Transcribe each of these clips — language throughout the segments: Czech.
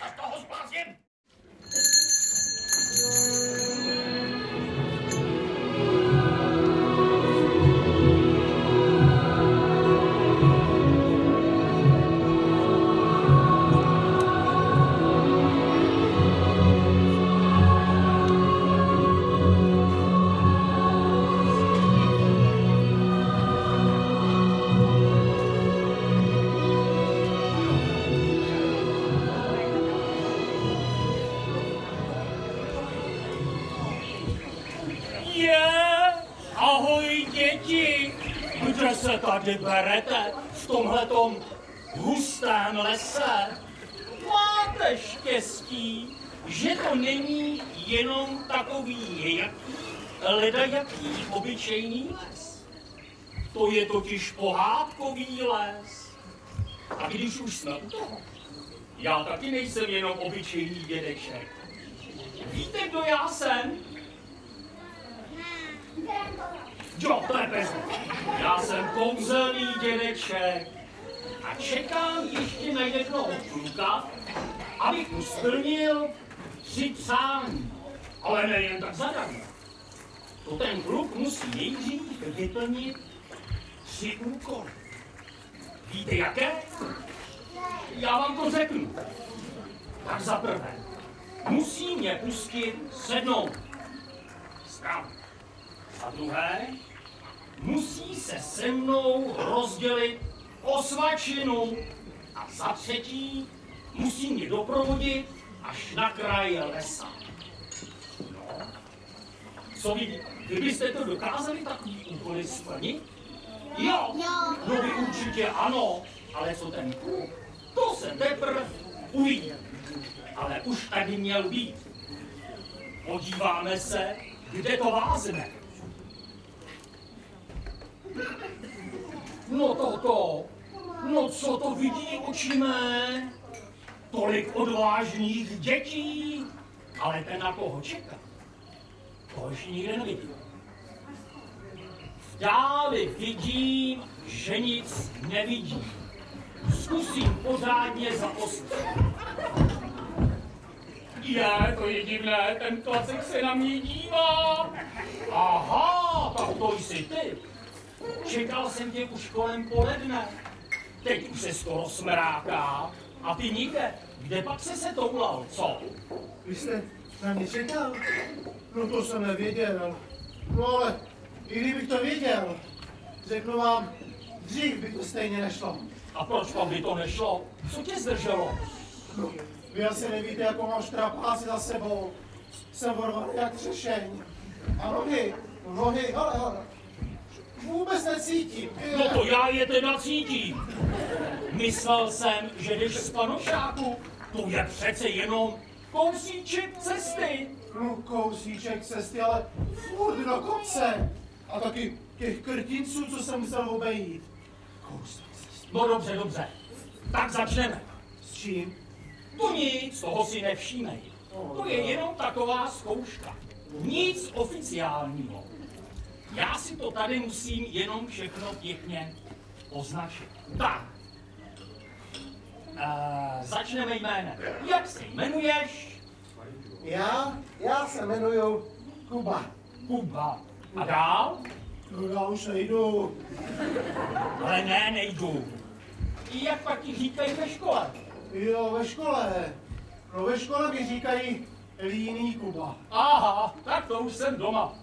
pořád toho tady berete v tomhletom hustém lese? Máte štěstí, že to není jenom takový jaký, ledajaký obyčejný les. To je totiž pohádkový les. A když už jsme u toho, já taky nejsem jenom obyčejný dědeček. Víte, kdo já jsem? Jo, to je bez. Já jsem kouzelný dědeček a čekám ještě na jednoho kluka, abych mu splnil tři přání. Ale nejen tak zadarmo. To ten kluk musí nejdřív vyplnit tři úkoly. Víte jaké? Já vám to řeknu. Tak za prvé, musí mě pustit sednout. Zdravo. Za druhé, musí se se mnou rozdělit o svačinu. A za třetí musí mě doprovodit až na kraj lesa. No, co vy, kdybyste to dokázali takový úkoly splnit? Jo, jo. no vy určitě ano, ale co ten kluk, to se teprve uvidí. Ale už tady měl být. Podíváme se, kde to vázne. No toto, no co to vidí oči mé? Tolik odvážných dětí, ale ten na koho čeká, to ještě nikde nevidím. V dáli vidím, že nic nevidím. Zkusím pořádně zaostřit. Je, to je divné, ten klasik se na mě dívá. Aha, tak to jsi ty. Čekal jsem tě už kolem poledne. Teď už se skoro smráká. A ty nikde. Kde pak se se toulal, co? Vy jste na mě čekal? No to jsem nevěděl. No ale i kdybych to věděl, řeknu vám, dřív by to stejně nešlo. A proč pak by to nešlo? Co tě zdrželo? No, vy asi nevíte, jakou mám štrapáci za sebou. Jsem vorvaný jak třešeň. A nohy, nohy, hele, hele. Vůbec necítím. No to já je teda cítím. Myslel jsem, že jdeš z panošáku. To je přece jenom kousíček cesty. No kousíček cesty, ale furt do kopce. A taky těch krtinců, co jsem musel obejít. Kousek cesty. No dobře, dobře. Tak začneme. S čím? To nic, toho si nevšímej. To je jenom taková zkouška. Nic oficiálního. Já si to tady musím jenom všechno pěkně označit. Tak. Uh, začneme jménem. Jak se jmenuješ? Já, já se jmenuju Kuba. Kuba. A dál? No já už nejdu. Ale ne, nejdu. Jak pak ti říkají ve škole? Jo, ve škole. No ve škole mi říkají líný Kuba. Aha, tak to už jsem doma.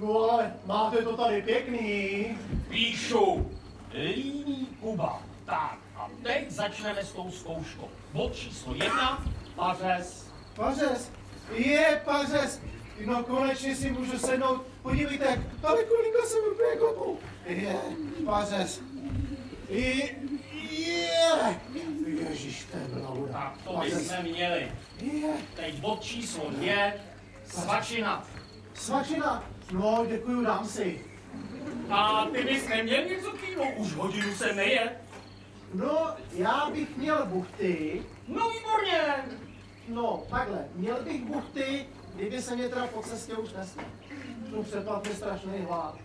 No ale máte to tady pěkný. Píšu. Líný Kuba. Tak, a teď začneme s tou zkouškou. Bod číslo jedna, pařez. Pařez. Je, pařez. No konečně si můžu sednout. Podívejte, daleko jsem úplně kopu. Je, pařez. I, je. Ježíš, to je byla voda. Tak, to bychom měli. Je. Teď bod číslo dvě, svačina. Svačina. No, děkuju, dám si. A ty bys neměl něco kýlo, už hodinu se neje. No, já bych měl buchty. No výborně. No, takhle, měl bych buchty, kdyby se mě teda po cestě už nesl. No, přepad mi strašný hlad.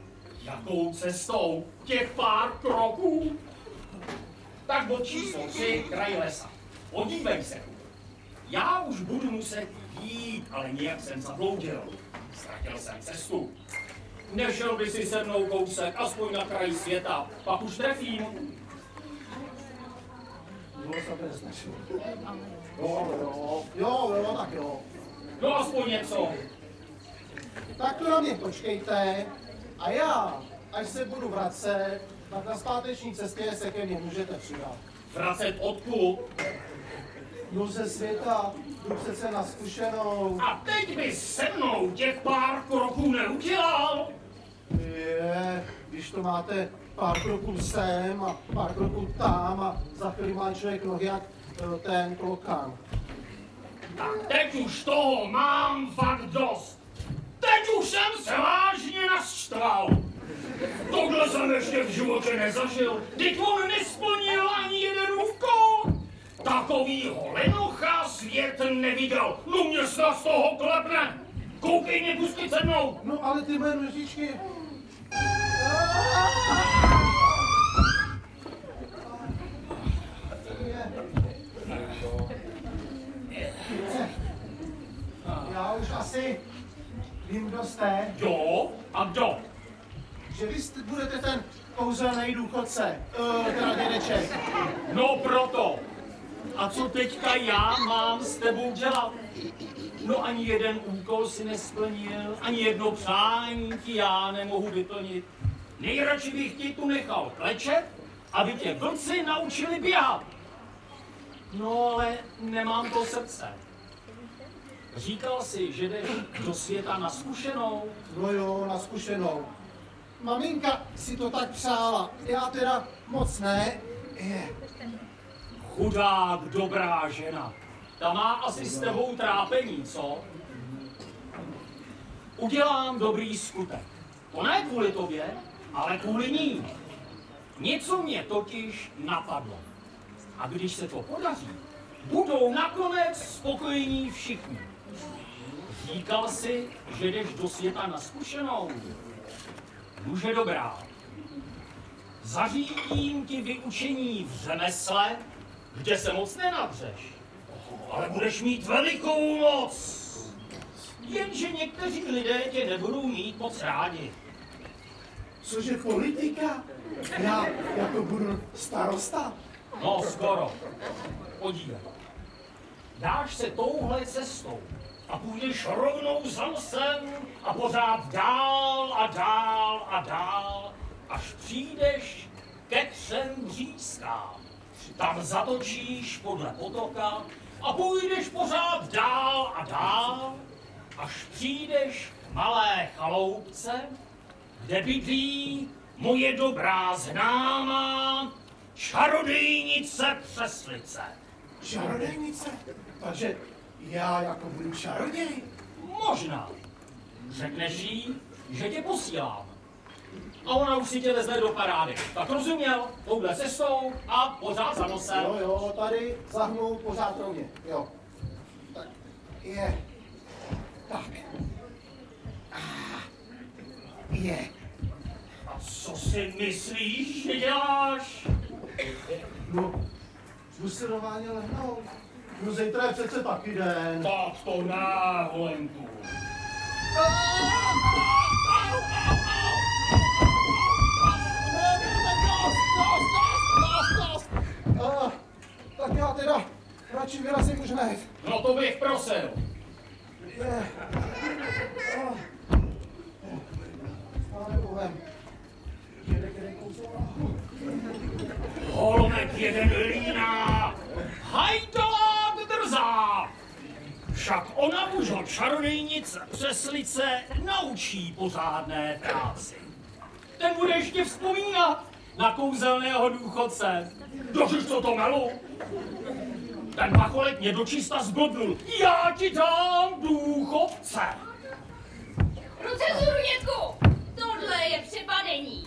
Jakou cestou? Těch pár kroků? Tak bod číslo tři, kraj lesa. Podívej se. Já už budu muset jít, ale nějak jsem zabloudil. Ztratil jsem cestu. Nešel by si se mnou kousek, aspoň na kraji světa, pak už trefím. Jo, jsem nesnažil. Jo, jo, jo, jo, tak jo. No aspoň něco. Tak to na mě počkejte a já, až se budu vracet, tak na zpáteční cestě se ke mně můžete přidat. Vracet odkud? Jdu ze světa, jdu přece na zkušenou. A teď by se mnou těch pár kroků neudělal. Je, když to máte pár kroků sem a pár kroků tam a za chvíli má člověk nohy jak eh, ten klokan. Tak teď už toho mám fakt dost. Teď už jsem se vážně naštval. Tohle jsem ještě v životě nezažil. Teď on nesplnil ani jeden úkol. Takovýho lenocha svět neviděl. No mě snad z toho klepne. Koukej mě pustit se mnou. No ale ty moje nožičky. Já už asi vím, kdo jste, Jo? A kdo? že vy jste, budete ten kouzelný důchodce, uh, teda dědeček. No proto. A co teďka já mám s tebou dělat? No ani jeden úkol si nesplnil, ani jedno přání ti já nemohu vyplnit. Nejradši bych ti tu nechal klečet, aby tě vlci naučili běhat. No ale nemám to srdce. Říkal si, že jdeš do světa na zkušenou. No jo, na zkušenou. Maminka si to tak přála, já teda moc ne. Je. Chudák, dobrá žena. Ta má asi s tebou trápení, co? Udělám dobrý skutek. To ne kvůli tobě, ale kvůli ní. Něco mě totiž napadlo. A když se to podaří, budou nakonec spokojení všichni. Říkal si, že jdeš do světa na zkušenou. Může dobrá. Zařídím ti vyučení v řemesle, kde se moc nenadřeš. Ale budeš mít velikou moc. Jenže někteří lidé tě nebudou mít moc rádi. Cože politika? Já jako budu starosta? No, skoro. Podívej. Dáš se touhle cestou a půjdeš rovnou za nosem a pořád dál a dál a dál, až přijdeš ke třem břízkám. Tam zatočíš podle potoka a půjdeš pořád dál a dál, až přijdeš k malé chaloupce, kde bydlí moje dobrá známá čarodejnice Přeslice. Čarodejnice? Takže já jako budu čaroděj? Možná. Řekneš jí, že tě posílám. A ona už si tě vezme do parády. Tak rozuměl, touhle cestou a pořád za nosem. Jo, jo, tady zahnu pořád rovně, jo. Tak, je. Tak. Ah, Je. A co si myslíš, že děláš? No, jdu si normálně lehnout. No zítra je přece taky den. Tak to ne, Holenku. Ah, tak já teda radši vyrazím už hned. No to bych prosil. Je. Ah. Pane Bohem. Jede, jede kouzlo. Holomek jeden líná, hajdolák drzá. Však ona už ho čarodejnice přeslice naučí pořádné práci. Ten bude ještě vzpomínat na kouzelného důchodce. Dožiš co to melu? Ten macholek mě dočista zblbnul. Já ti dám důchodce. Ruce vzhůru, dětku! Tohle je přepadení.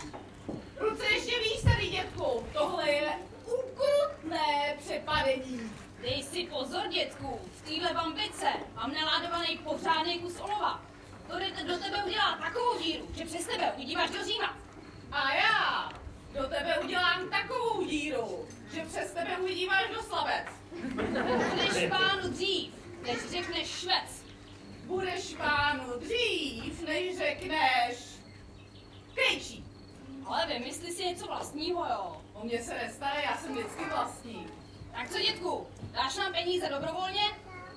Ruce ještě víc, starý dětku. Tohle je ukrutné přepadení. Dej si pozor, dětku. V téhle bambice mám naládovaný pořádný kus olova. To do tebe udělá takovou díru, že přes tebe až do Říma. A já do tebe udělám takovou díru, že přes tebe uvidím až do Slavec. pánu dřív, než řekneš švec. Budeš pánu dřív, než řekneš krejčí. Ale vymysli si něco vlastního, jo. O mě se nestane, já jsem vždycky vlastní. Tak co, dětku, dáš nám peníze dobrovolně?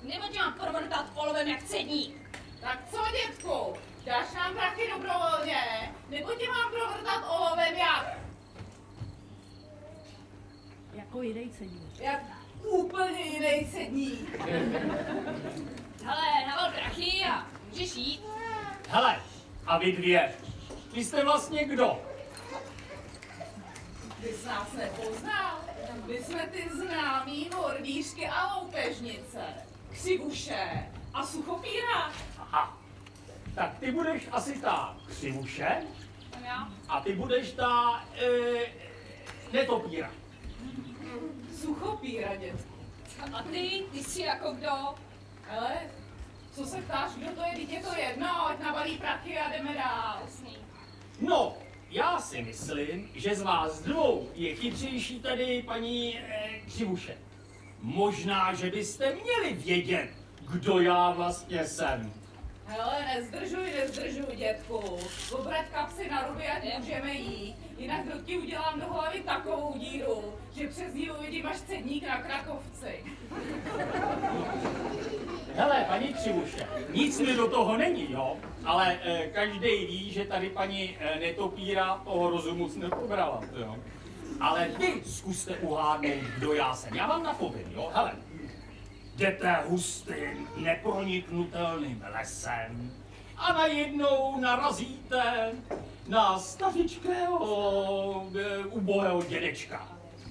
Nebo tě mám provrtat olovem jak cedník? Tak co, dětku? Dáš nám prachy dobrovolně? Nebo tě mám provrtat olovem jak? Jako jiný cedník. Jak úplně jiný sedník. Hele, naval prachy a můžeš jít. Hele, a vy dvě, vy jste vlastně kdo? Ty jsi nás nepoznal? My jsme ty známý mordířky a loupežnice. Křivuše a suchopíra. Aha, tak ty budeš asi ta křivuše a ty budeš ta e, netopíra. Suchopíra, dětku. A ty, ty jsi jako kdo? Ale co se ptáš, kdo to je, teď je to jedno, ať nabalí prachy a jdeme dál. Jasný. No, já si myslím, že z vás dvou je chytřejší tady paní e, křivuše. Možná, že byste měli vědět, kdo já vlastně jsem. Hele, nezdržuj, nezdržuj, dětku. Obrať kapsy na ruby, ať můžeme jít. Jinak do ti udělám do hlavy takovou díru, že přes ní uvidím až cedník na Krakovci. Hele, paní Křivuše, nic mi do toho není, jo? Ale e, každý ví, že tady paní e, netopíra toho rozumu nepobrala, jo? Ale vy zkuste uhádnout, kdo já jsem. Já vám napovím, jo? Hele, jdete hustým, neproniknutelným lesem a najednou narazíte na stařičkého e, ubohého dědečka.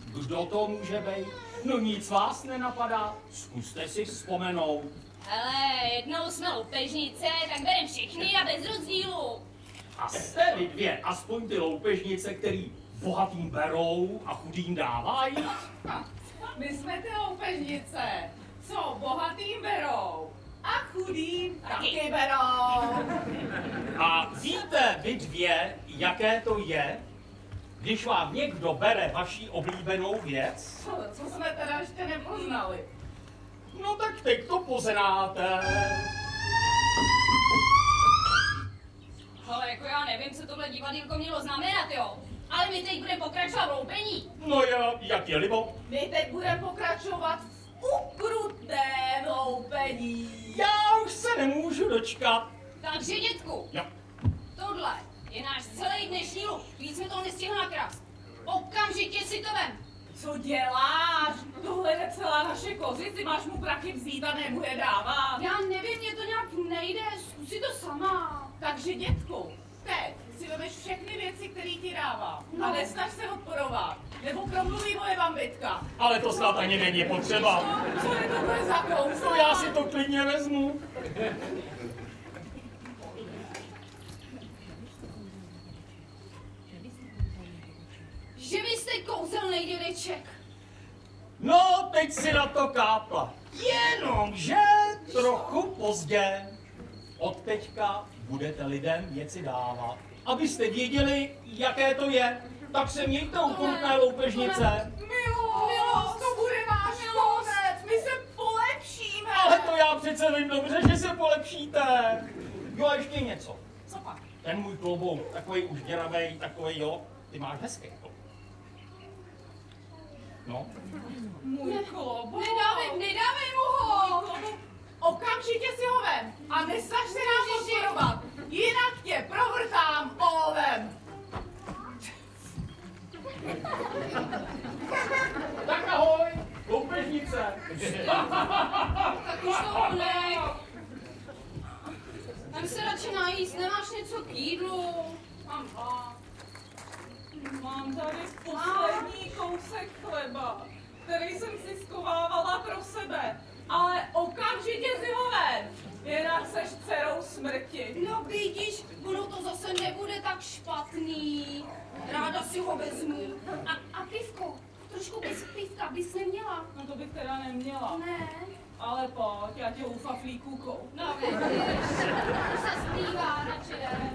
Kdo to může být? No nic vás nenapadá, zkuste si vzpomenout. Hele, jednou jsme loupežnice, tak berem všechny a bez rozdílu. A jste vy dvě aspoň ty loupežnice, který bohatým berou a chudým dávají? My jsme ty loupežnice, co bohatým berou a chudým taky berou. A víte vy dvě, jaké to je, když vám někdo bere vaši oblíbenou věc? Co, co jsme teda ještě nepoznali? No tak teď to poznáte. Ale jako já nevím, co tohle divadýlko mělo znamenat, jo. Ale my teď budeme pokračovat v loupení. No já, jak je libo? My teď budeme pokračovat v ukrutném loupení. Já už se nemůžu dočkat. Takže, dětku, Jo. tohle je náš celý dnešní lup. Víc jsme toho nestihli nakrást. Okamžitě si to vem. Co děláš? Tohle je celá naše kozy, ty máš mu prachy vzít a nemu je dávat. Já nevím, mě to nějak nejde, zkusi to sama. Takže dětku, teď si vemeš všechny věci, které ti dávám a No. nesnaž se odporovat, nebo promluví moje bambitka. Ale to snad ani není potřeba. Co je tohle za kouzlo? No já si to klidně vezmu. Že vy jste kouzelný dědeček. No, teď si na to kápla. Jenomže trochu pozdě. Od teďka budete lidem věci dávat. Abyste věděli, jaké to je, tak se mějte ukrutné loupežnice. Milo, Milo, to bude náš konec, my se polepšíme. Ale to já přece vím dobře, že se polepšíte. Jo a ještě něco. Co pak? Ten můj klobouk, takový už děravej, takový jo, ty máš hezký klobouk. No, Můj klobouk. Nedávej, nedávej mu ho. Okamžitě si ho vem a nesnaž se nám odporovat, jinak tě provrtám olovem. tak ahoj, loupežnice. Tak už to honej. Tam se radši najíst, nemáš něco k jídlu? Mám hlad. Mám tady poslední kousek chleba, který jsem si skovávala pro sebe. Ale okamžitě si ho vem, jinak seš dcerou smrti. No vidíš, ono to zase nebude tak špatný. Ráda si ho vezmu. A, a pivko, trošku bez pivka bys neměla. No to bych teda neměla. Ne, Ale pojď, já tě u faflíků kou. no vidíš, to se zpívá na čele.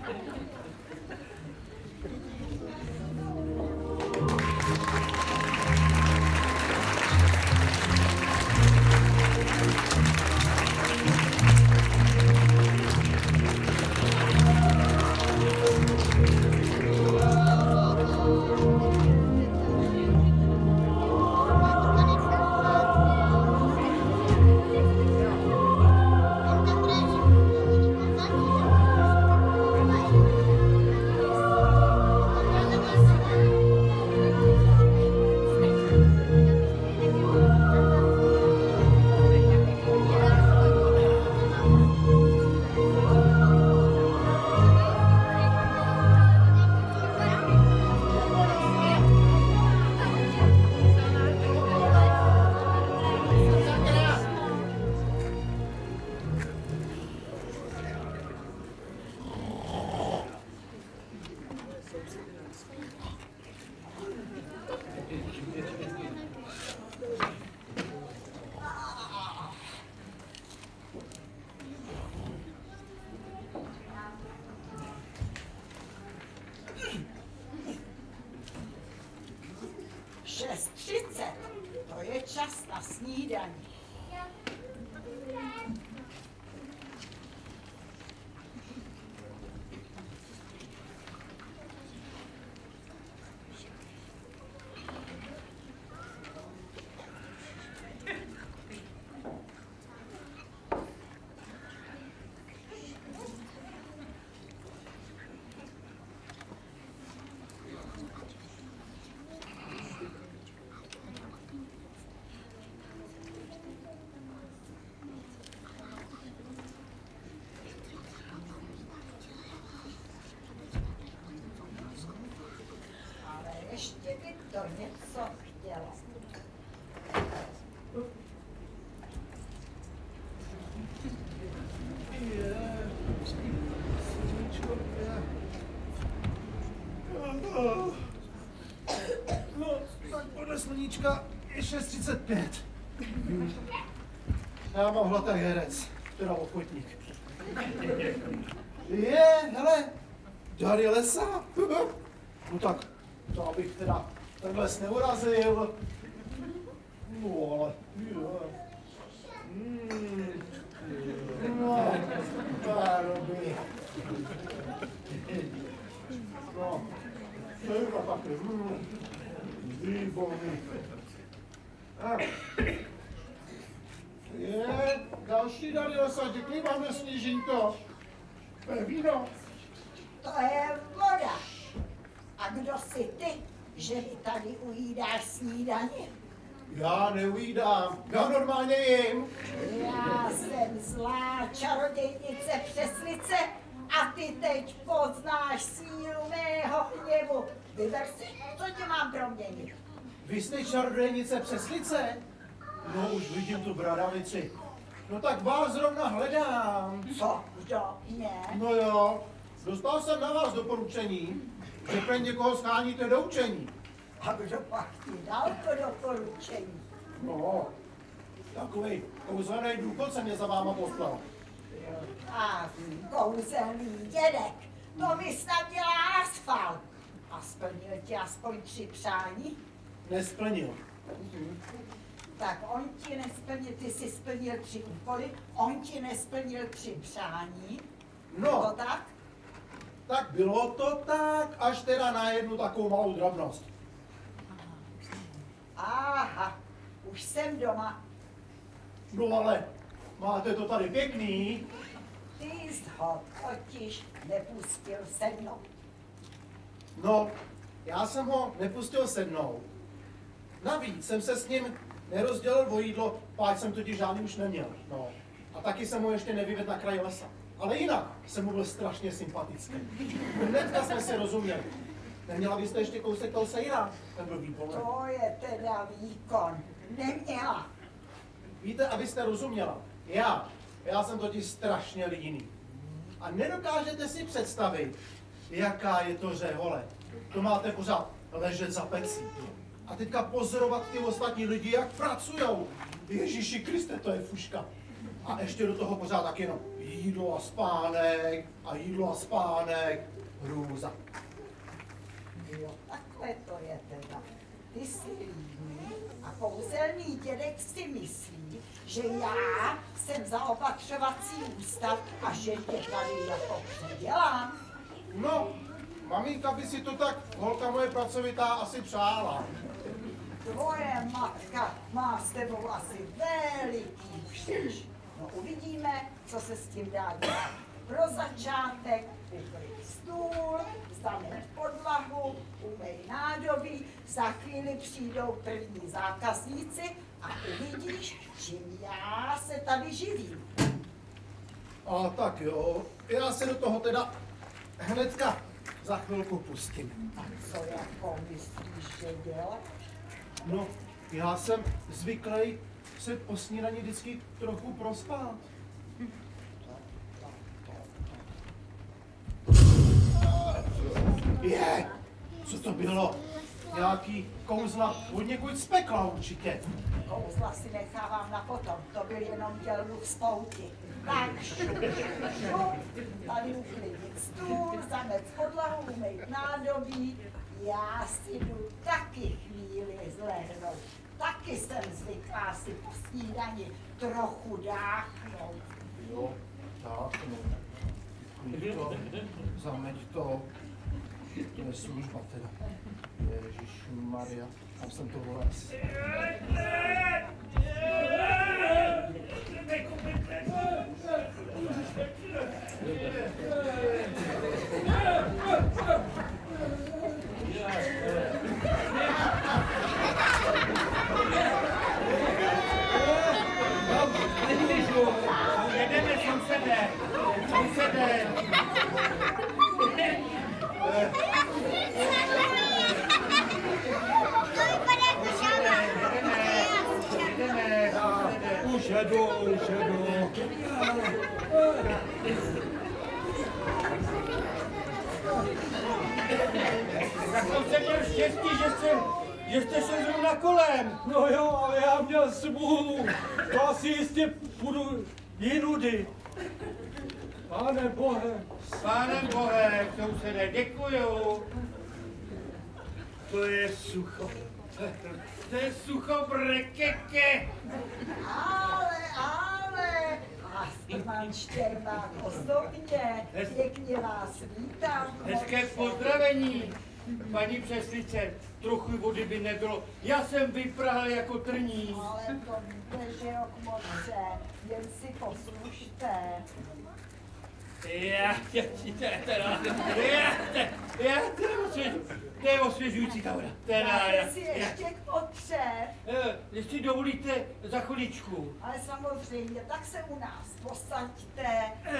To něco. No, no, tak podle sluníčka je 6.35. Já mám hlad jak herec, teda ochotník. Je, hele, dary lesa. No tak, to abych teda ten les neurazil. No ale, je. Mm. No, pároby. No, třeba taky. Mm. Výborný. A. Je, další dary lesa, děkuji vám, nesnížím to. To je víno. To je voda. A kdo jsi ty, že mi tady ujídáš snídaně? Já já normálně jim. Já jsem zlá čarodějnice přeslice a ty teď poznáš sílu mého hněvu. Vyber si, co ti mám proměnit. Vy jste čarodějnice přeslice? No, už vidím tu bradavici. No tak vás zrovna hledám. Co, kdo, mě? No jo, dostal jsem na vás doporučení, že pro někoho scháníte do učení. A kdo pak ti dal to doporučení? No, takový kouzelný důchodce mě za váma poslal. A kouzelný dědek, to mi snad dělá asfalt. A splnil ti aspoň tři přání? Nesplnil. Tak on ti nesplnil, ty jsi splnil tři úkoly, on ti nesplnil tři přání. No, To tak? tak bylo to tak, až teda na jednu takovou malou drobnost. Aha, už jsem doma. No ale, máte to tady pěkný. Ty jsi ho totiž nepustil se mnou. No, já jsem ho nepustil sednout. Navíc jsem se s ním nerozdělil o jídlo, páč jsem totiž žádný už neměl. No. A taky jsem ho ještě nevyvedl na kraj lesa. Ale jinak jsem mu byl strašně sympatický. Hnedka jsme si rozuměli. Neměla byste ještě kousek toho sejra? Ten byl výborný. To je teda výkon. Neměla. Víte, abyste rozuměla, já, já jsem totiž strašně líný. A nedokážete si představit, jaká je to řehole. To máte pořád ležet za pecí. A teďka pozorovat ty ostatní lidi, jak pracujou. Ježíši Kriste, to je fuška. A ještě do toho pořád tak jenom jídlo a spánek a jídlo a spánek. Hrůza. Jo, takhle to je teda. Ty jsi líný a kouzelný dědek si myslí, že já jsem zaopatřovací ústav a že tě tady jako předělám. No, maminka by si to tak, holka moje pracovitá, asi přála. Tvoje matka má s tebou asi veliký křič. No uvidíme, co se s tím dá dělat. Pro začátek uklid stůl, zameť podlahu, umej nádobí, za chvíli přijdou první zákazníci a uvidíš, čím já se tady živím. A tak jo, já se do toho teda hnedka za chvilku pustím. A co jako myslíš, že děláš? No, já jsem zvyklý se po snídani vždycky trochu prospát. Je, co to bylo? Nějaký kouzla od někud z pekla určitě. Kouzla si nechávám na potom, to byl jenom dělbu z pouti. Tak, šup, tady uklidit stůl, zamet podlahu, umýt nádobí, já si jdu taky chvíli zlehnout. taky jsem zvyklá si po snídani trochu dáchnout. Jo, tak, no. Zameď to. To je služba teda. Ježíš Maria, tam jsem to volec. Jedeme, sousede. Sousede. Jedeme. Už jedu, už jedu. Tak jsem měl štěstí, že jsem, že jste se zrovna kolem. No jo, ale já měl smůlu. To asi jistě půjdu jinudy. Pane Bohe, Pánem Bohem, sousede, děkuju. To je sucho. To je sucho brekeke. Ale, ale, Astman Štěrbák osobně, pěkně vás vítám. Hezké pozdravení. Paní přeslice, trochu vody by nebylo. Já jsem vyprahl jako trní. Ale to víte, že jo, kmotře, jen si poslušte. Já, já, teda, to je osvěžující, to je osvěžující ta voda. Teda, já, Dáte si ještě k potře, Eh, jestli dovolíte za chviličku. ale samozřejmě, tak se u nás posaďte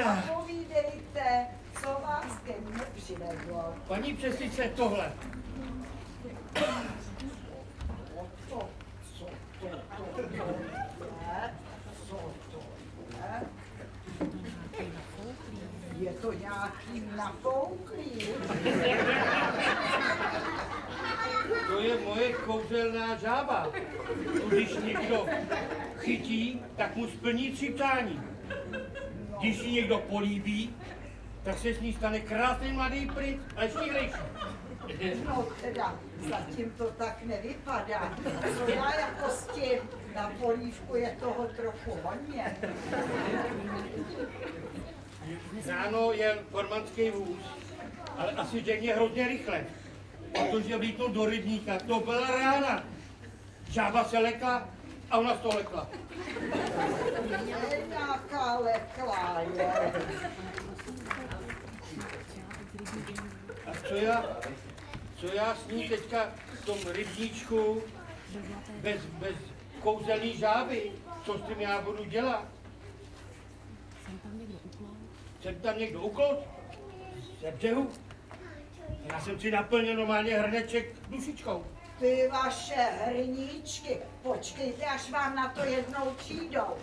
a povídejte, co vás ke mně přivedlo. Paní přeslice, tohle. O to, co to, to, to je, co to je? Je to nějaký nafouklý. To je moje kouzelná žába. Když někdo chytí, tak mu splní tři přání. Když ji někdo políbí, tak se s ní stane krásný mladý princ a štíhlejší. No teda, zatím to tak nevypadá. Co já jako s tím, na polívku je toho trochu hodně. Ráno jel formanský vůz, ale asi řekně hrozně rychle, protože vlítnul do rybníka. To byla rána. Žába se lekla a ona z toho lekla. Je nějaká leklá, je. A co já, co já s ní teďka v tom rybníčku bez, bez kouzelný žáby, co s tím já budu dělat? Jsem tam někdo uklot? Ze břehu? Já jsem si naplnil normálně hrneček dušičkou. Ty vaše hrníčky, počkejte, až vám na to jednou přijdou.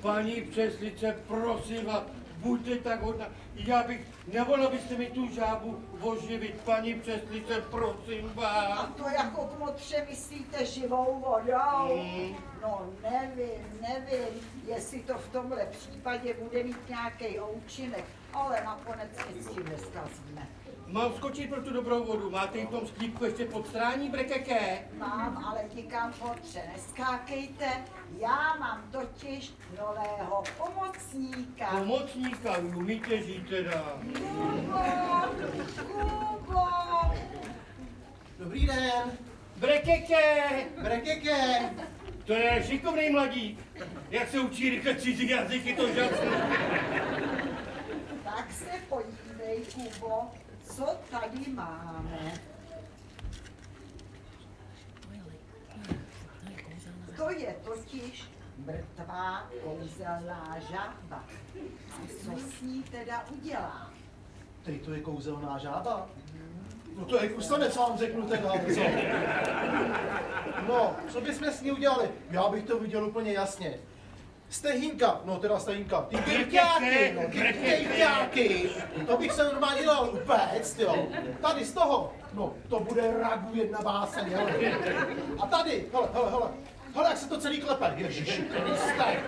Paní přeslice, prosím vás, buďte tak hodná. Já bych, nevolil byste mi tu žábu oživit, paní přeslice, prosím A vás. to jako kmotře myslíte živou vodou? Mm. No nevím, nevím, jestli to v tomhle případě bude mít nějaký účinek, ale nakonec nic tím neskazíme. Mám skočit pro tu dobrou vodu, máte ji v tom sklípku ještě podstrání, brekeke? Mám, ale nikam potře neskákejte, já mám totiž nového pomocníka. Pomocníka, umíte žít teda. Kubo, Kubo, Dobrý den, Brekeke, brekeke. to je šikovný mladík. Jak se učí rychle cizí jazyky, to žasný. tak se podívej, Kubo, co tady máme. To je totiž mrtvá kouzelná žába. A co s ní teda udělá? Teď to je kouzelná žába. No to je kustanec, vám řeknu teda, co? No, co bychom s ní udělali? Já bych to viděl úplně jasně. Stehínka, no teda stehínka, ty kyrťáky, no ty to bych se normálně dal upéct, jo. Tady z toho, no to bude ragu jedna báseň, hele. A tady, hele, hele, hele, hele, jak se to celý klepe, ježiši Kriste.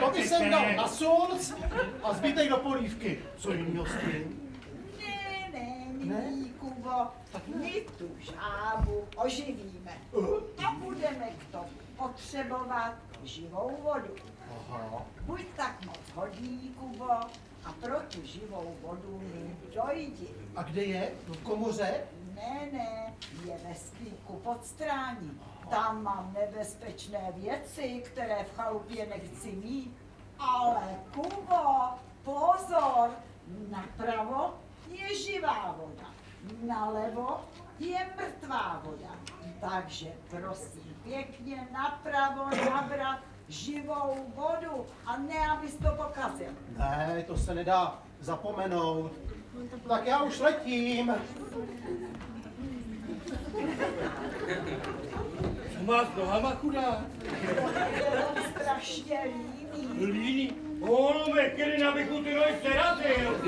To by jsem dal na sulc a zbytek do polívky. Co jinýho s tím? Ne, ne, milý Kubo, my tu žábu oživíme. A budeme k tomu potřebovat živou vodu. Aha. Buď tak moc hodný, Kubo, a pro tu živou vodu mi dojdi. A kde je? V komoře? Ne, ne, je ve sklípku pod strání. Tam mám nebezpečné věci, které v chalupě nechci mít. Ale Kubo, pozor, napravo je živá voda, nalevo je mrtvá voda. Takže prosím pěkně napravo nabrat živou vodu a ne, abys to pokazil. Ne, to se nedá zapomenout. Tak já už letím. Co má s nohama chudá? Je strašně líný. Líný. Ono me, který nabychu ty nohy serazil.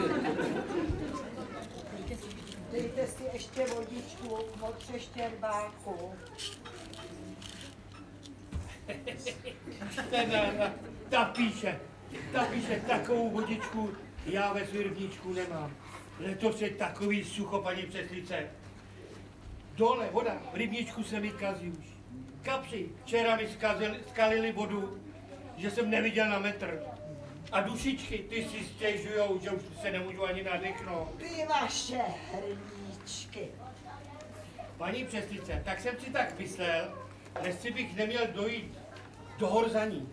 Dejte si ještě vodičku od štěrbáku. Teda, ta píše, ta píše takovou vodičku, já ve svěrvníčku nemám. Letos je takový sucho, paní přeslice. Dole voda, v rybníčku se mi kazí už. Kapři, včera mi skazili, skalili vodu, že jsem neviděl na metr. A dušičky, ty si stěžujou, že už se nemůžu ani nadechnout. Ty vaše hrníčky. Paní přeslice, tak jsem si tak myslel, jestli bych neměl dojít do hor za ní.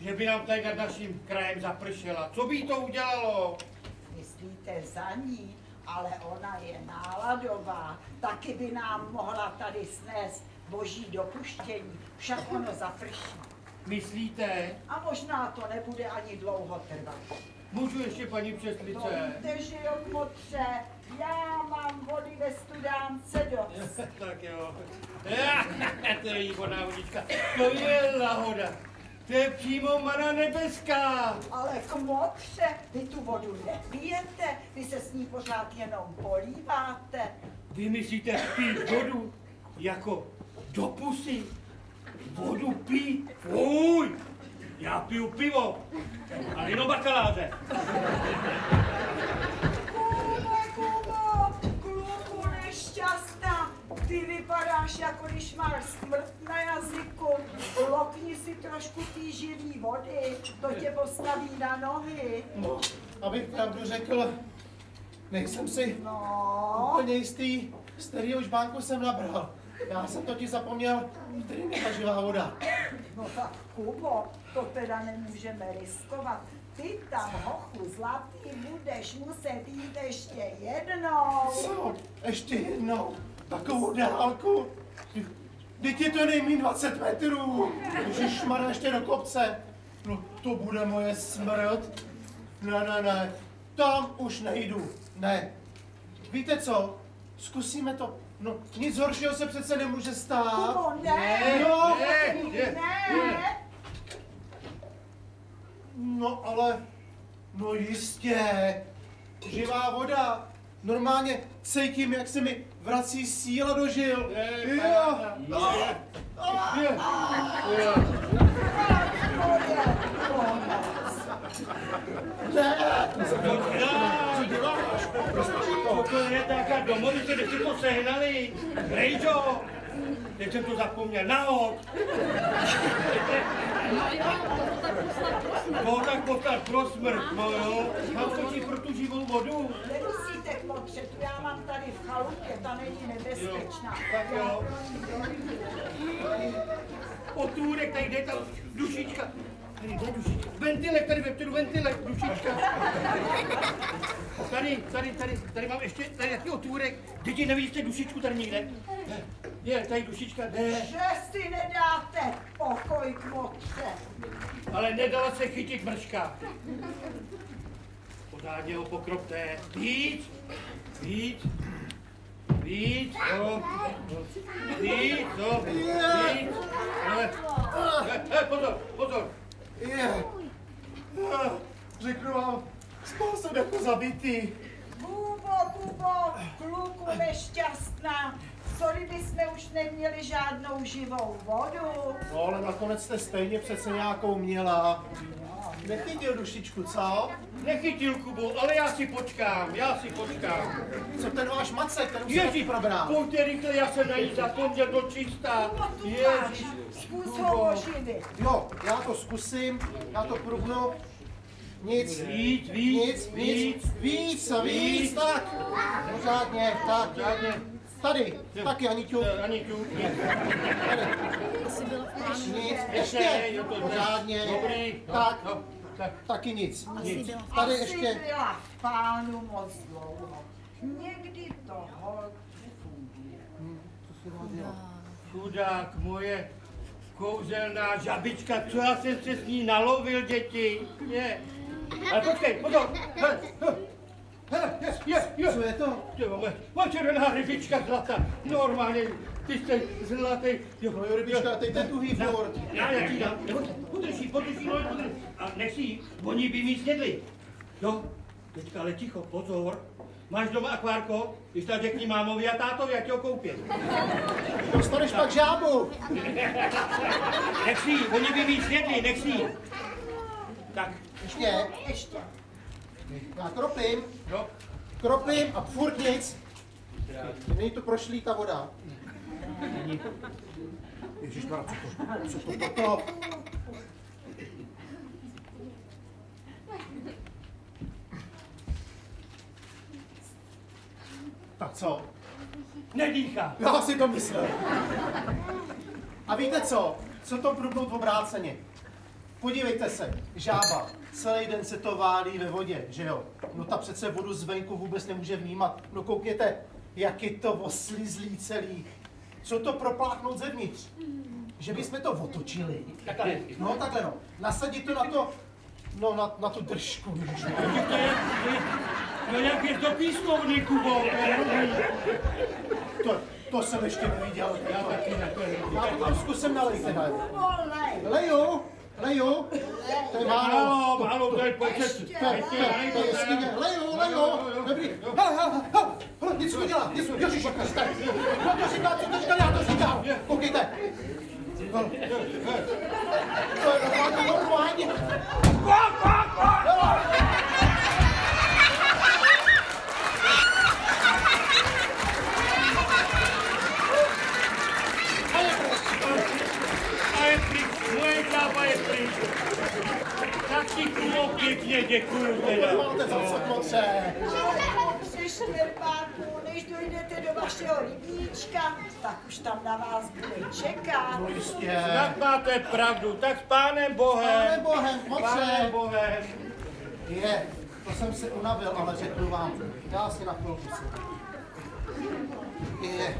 Že by nám tady nad naším krajem zapršela. Co by to udělalo? Myslíte za ní, ale ona je náladová. Taky by nám mohla tady snést boží dopuštění. Však ono zaprší. Myslíte? A možná to nebude ani dlouho trvat. Můžu ještě, paní To přeslice? víte, že jo, kmotře, já mám vody ve studánce dost. tak jo. to je výborná vodička. To je lahoda. To je přímo mana nebeská. Ale kmotře, vy tu vodu nepijete, vy se s ní pořád jenom políváte. Vy myslíte pít vodu jako do pusy? Vodu pít? Fuj! Já piju pivo, ale jenom bakaláře. Ty vypadáš jako když máš smrt na jazyku. Lokni si trošku té živý vody, to tě postaví na nohy. No, abych pravdu řekl, nejsem si No, úplně jistý, z kterého žbánku jsem nabral. Já jsem totiž zapomněl, který je ta živá voda. no tak Kubo, to teda nemůžeme riskovat. Ty tam, hochu zlatý, budeš muset jít ještě jednou. Co? Ještě jednou? Takovou dálku? Teď je to nejmín 20 metrů. Ježišmarja, ještě do kopce. No to bude moje smrt. Ne, ne, ne. Tam už nejdu. Ne. Víte co? Zkusíme to. No, nic horšího se přece nemůže stát. Kubo, ne, No, Ne, ne, ne. no ale, no jistě. Živá voda. Normálně cítím, jak se mi vrací síla do žil. Jo. Je. Je. Co děláš? To je taká domovy, kde si to sehnali? Rejžo! Teď jsem to zapomněl. Nahod! No tak poslat pro smrt, no jo. Mám skočit pro tu živou vodu. Nemusíte kmotře, tu já mám tady v chalupě, ta není nebezpečná. Tak jo. Já pro ní dojdu. Otůrek, tady jde ta dušička. Tady jde dušička. Ventilek, tady vepředu ventilek, dušička. Tady, tady, tady, tady mám ještě, tady jaký otůrek. Děti, nevidíte dušičku tady někde? Je, tady dušička jde. Že si nedáte pokoj kmotře. Ale nedala se chytit mrška. Pořádně ho pokropte. Víc, víc, víc, jo. víc, jo, víc. Ale, he, he, pozor, pozor. Je. Řeknu vám, spal jsem jako zabitý. Kubo, Kubo, kluku nešťastná. Sorry, by jsme už neměli žádnou živou vodu. No ale nakonec jste stejně přece nějakou měla. Nechytil dušičku, co? Nechytil Kubu, ale já si počkám, já si počkám. Co ten váš Macek, ten už se Ježíš, taky probral. pojďte rychle, já jsem na ní zapomněl do. No máš, Ježíš, zkus ho. Jo, já to zkusím, já to prubnu. Nic, Víc, víc, nic, víc, víc a víc, Víc. tak. Pořádně, tak. Žádně. Tady, taky Aniťu. Eh, Ani tu. Tady. Asi byla v plánu. Nic, Ne, ještě. jo, to ne. Pořádně. Dobrý. no, Tak, no, tak. taky nic. Asi byla v Tady Asi ještě. byla v pánu moc dlouho. Někdy to hod nefunguje. Chudák, moje kouzelná žabička, co já jsem se s ní nalovil, děti? Je. Ale počkej, pozor. Hele, hele, hele, je, je, je. Co je to? Ty vole, má červená rybička zlata, normálně, ty jste zlatý. Jo, No jo, rybička, teď ten tuhý furt. Já, já ti dám, nebo podrž jí, podrž jí, no. A nech si ji, oni by mi snědli. Jo, teďka ale ticho, pozor. Máš doma akvárko? Když tak řekni mámovi a tátovi, jak ho koupě. Dostaneš pak žábu. Nech si oni by mi snědli, nech si. Tak, Ještě, Ještě. já kropím, no, kropím a furt nic. Není to prošlý ta voda. Ježišmarja, co to, co to? Tak co? nedýchá. Já si to myslel. A víte co? Co to prubnout obráceně? Podívejte se, žába, celý den se to válí ve vodě, že jo? No ta přece vodu zvenku vůbec nemůže vnímat. No koukněte, jak je to oslizlý celý. Co to propláchnout zevnitř? Že bychom to otočili. Takhle. No takhle no. Nasadit to na to, no na, na tu držku. no jak je to pískovný, Kubo, to. To, jsem ještě neviděl. Já taky ne, to. Já to zkusím nalejt teda. Volej. Leju, leju, to je málo. Málo, málo, to je počet. To je, to je, to je. Leju, leju, dobrý. Hele, hele, hele, nic to dělá, nic dělá, Ježiš, Kriste. Kdo to říká, co to říká, já to říkám. Koukejte. To je normálně, normálně. Hele. A žába je pryč. Tak ti Kubo pěkně děkuju teda. Máte za co moce. Příště pánku, než dojdete do vašeho rybíčka, tak už tam na vás bude čekat. No jistě. Tak máte pravdu, tak s pánem Bohem. Pánem Bohem, Pánem moce. Bohem. Je, to jsem se unavil, ale řeknu vám, já si na chvilku. Je.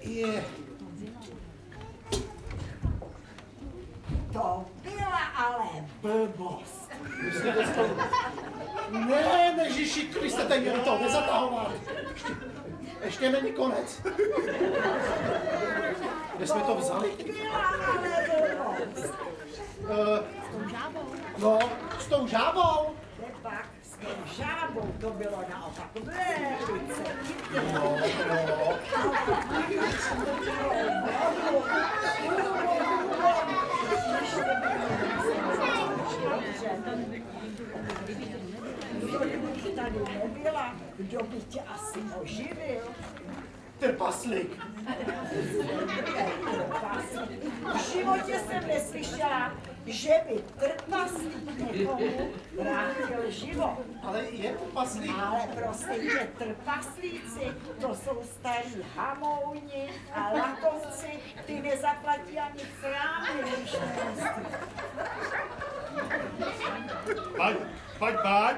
Je. To byla ale blbost. Ne, Ježíši Kriste, teď mi to nezatahovat. Ještě, ještě není konec. Kde jsme to vzali? Ale blbost. Uh, no, s tou žábou. Pak s tou žábou to bylo naopak velice. No, no. Kdyby tady nebyla, kdo by tě asi oživil? Trpaslík. V životě jsem neslyšela, že by trpaslík někomu vrátil život. Ale je trpaslík. Ale prosím tě, trpaslíci, to jsou starí hamouni a lakovci, ty nezaplatí ani chrámy, když. Pať, pať, pať.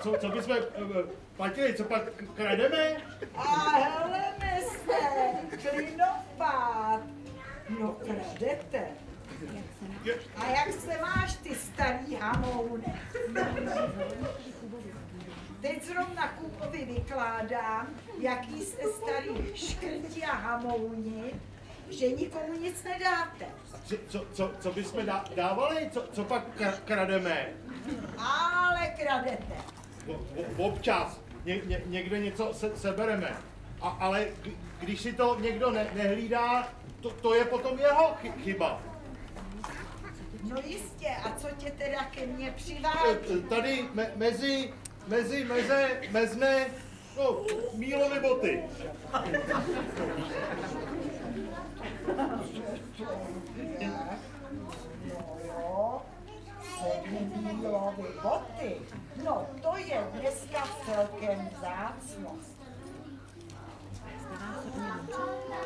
Co, co bychom eh, platili, co pak krademe? A heleme se, klinopát, no kradete. A jak se máš ty starý hamoune? Teď zrovna Kubovi vykládám, jaký jste starý škrti a hamouni, že nikomu nic nedáte. Co, co, co, co bychom dá, dávali? Co, co pak kra- krademe? Ale kradete. O, o, občas. Ně, ně, někde něco se, sebereme. A, ale když si to někdo ne, nehlídá, to, to je potom jeho chy- chyba. No jistě, a co tě teda ke mně přivádí? Eh, Tady me, mezi, mezi, meze, mezne, no, mílovy boty. No boty. No to je dneska celkem vzácnost.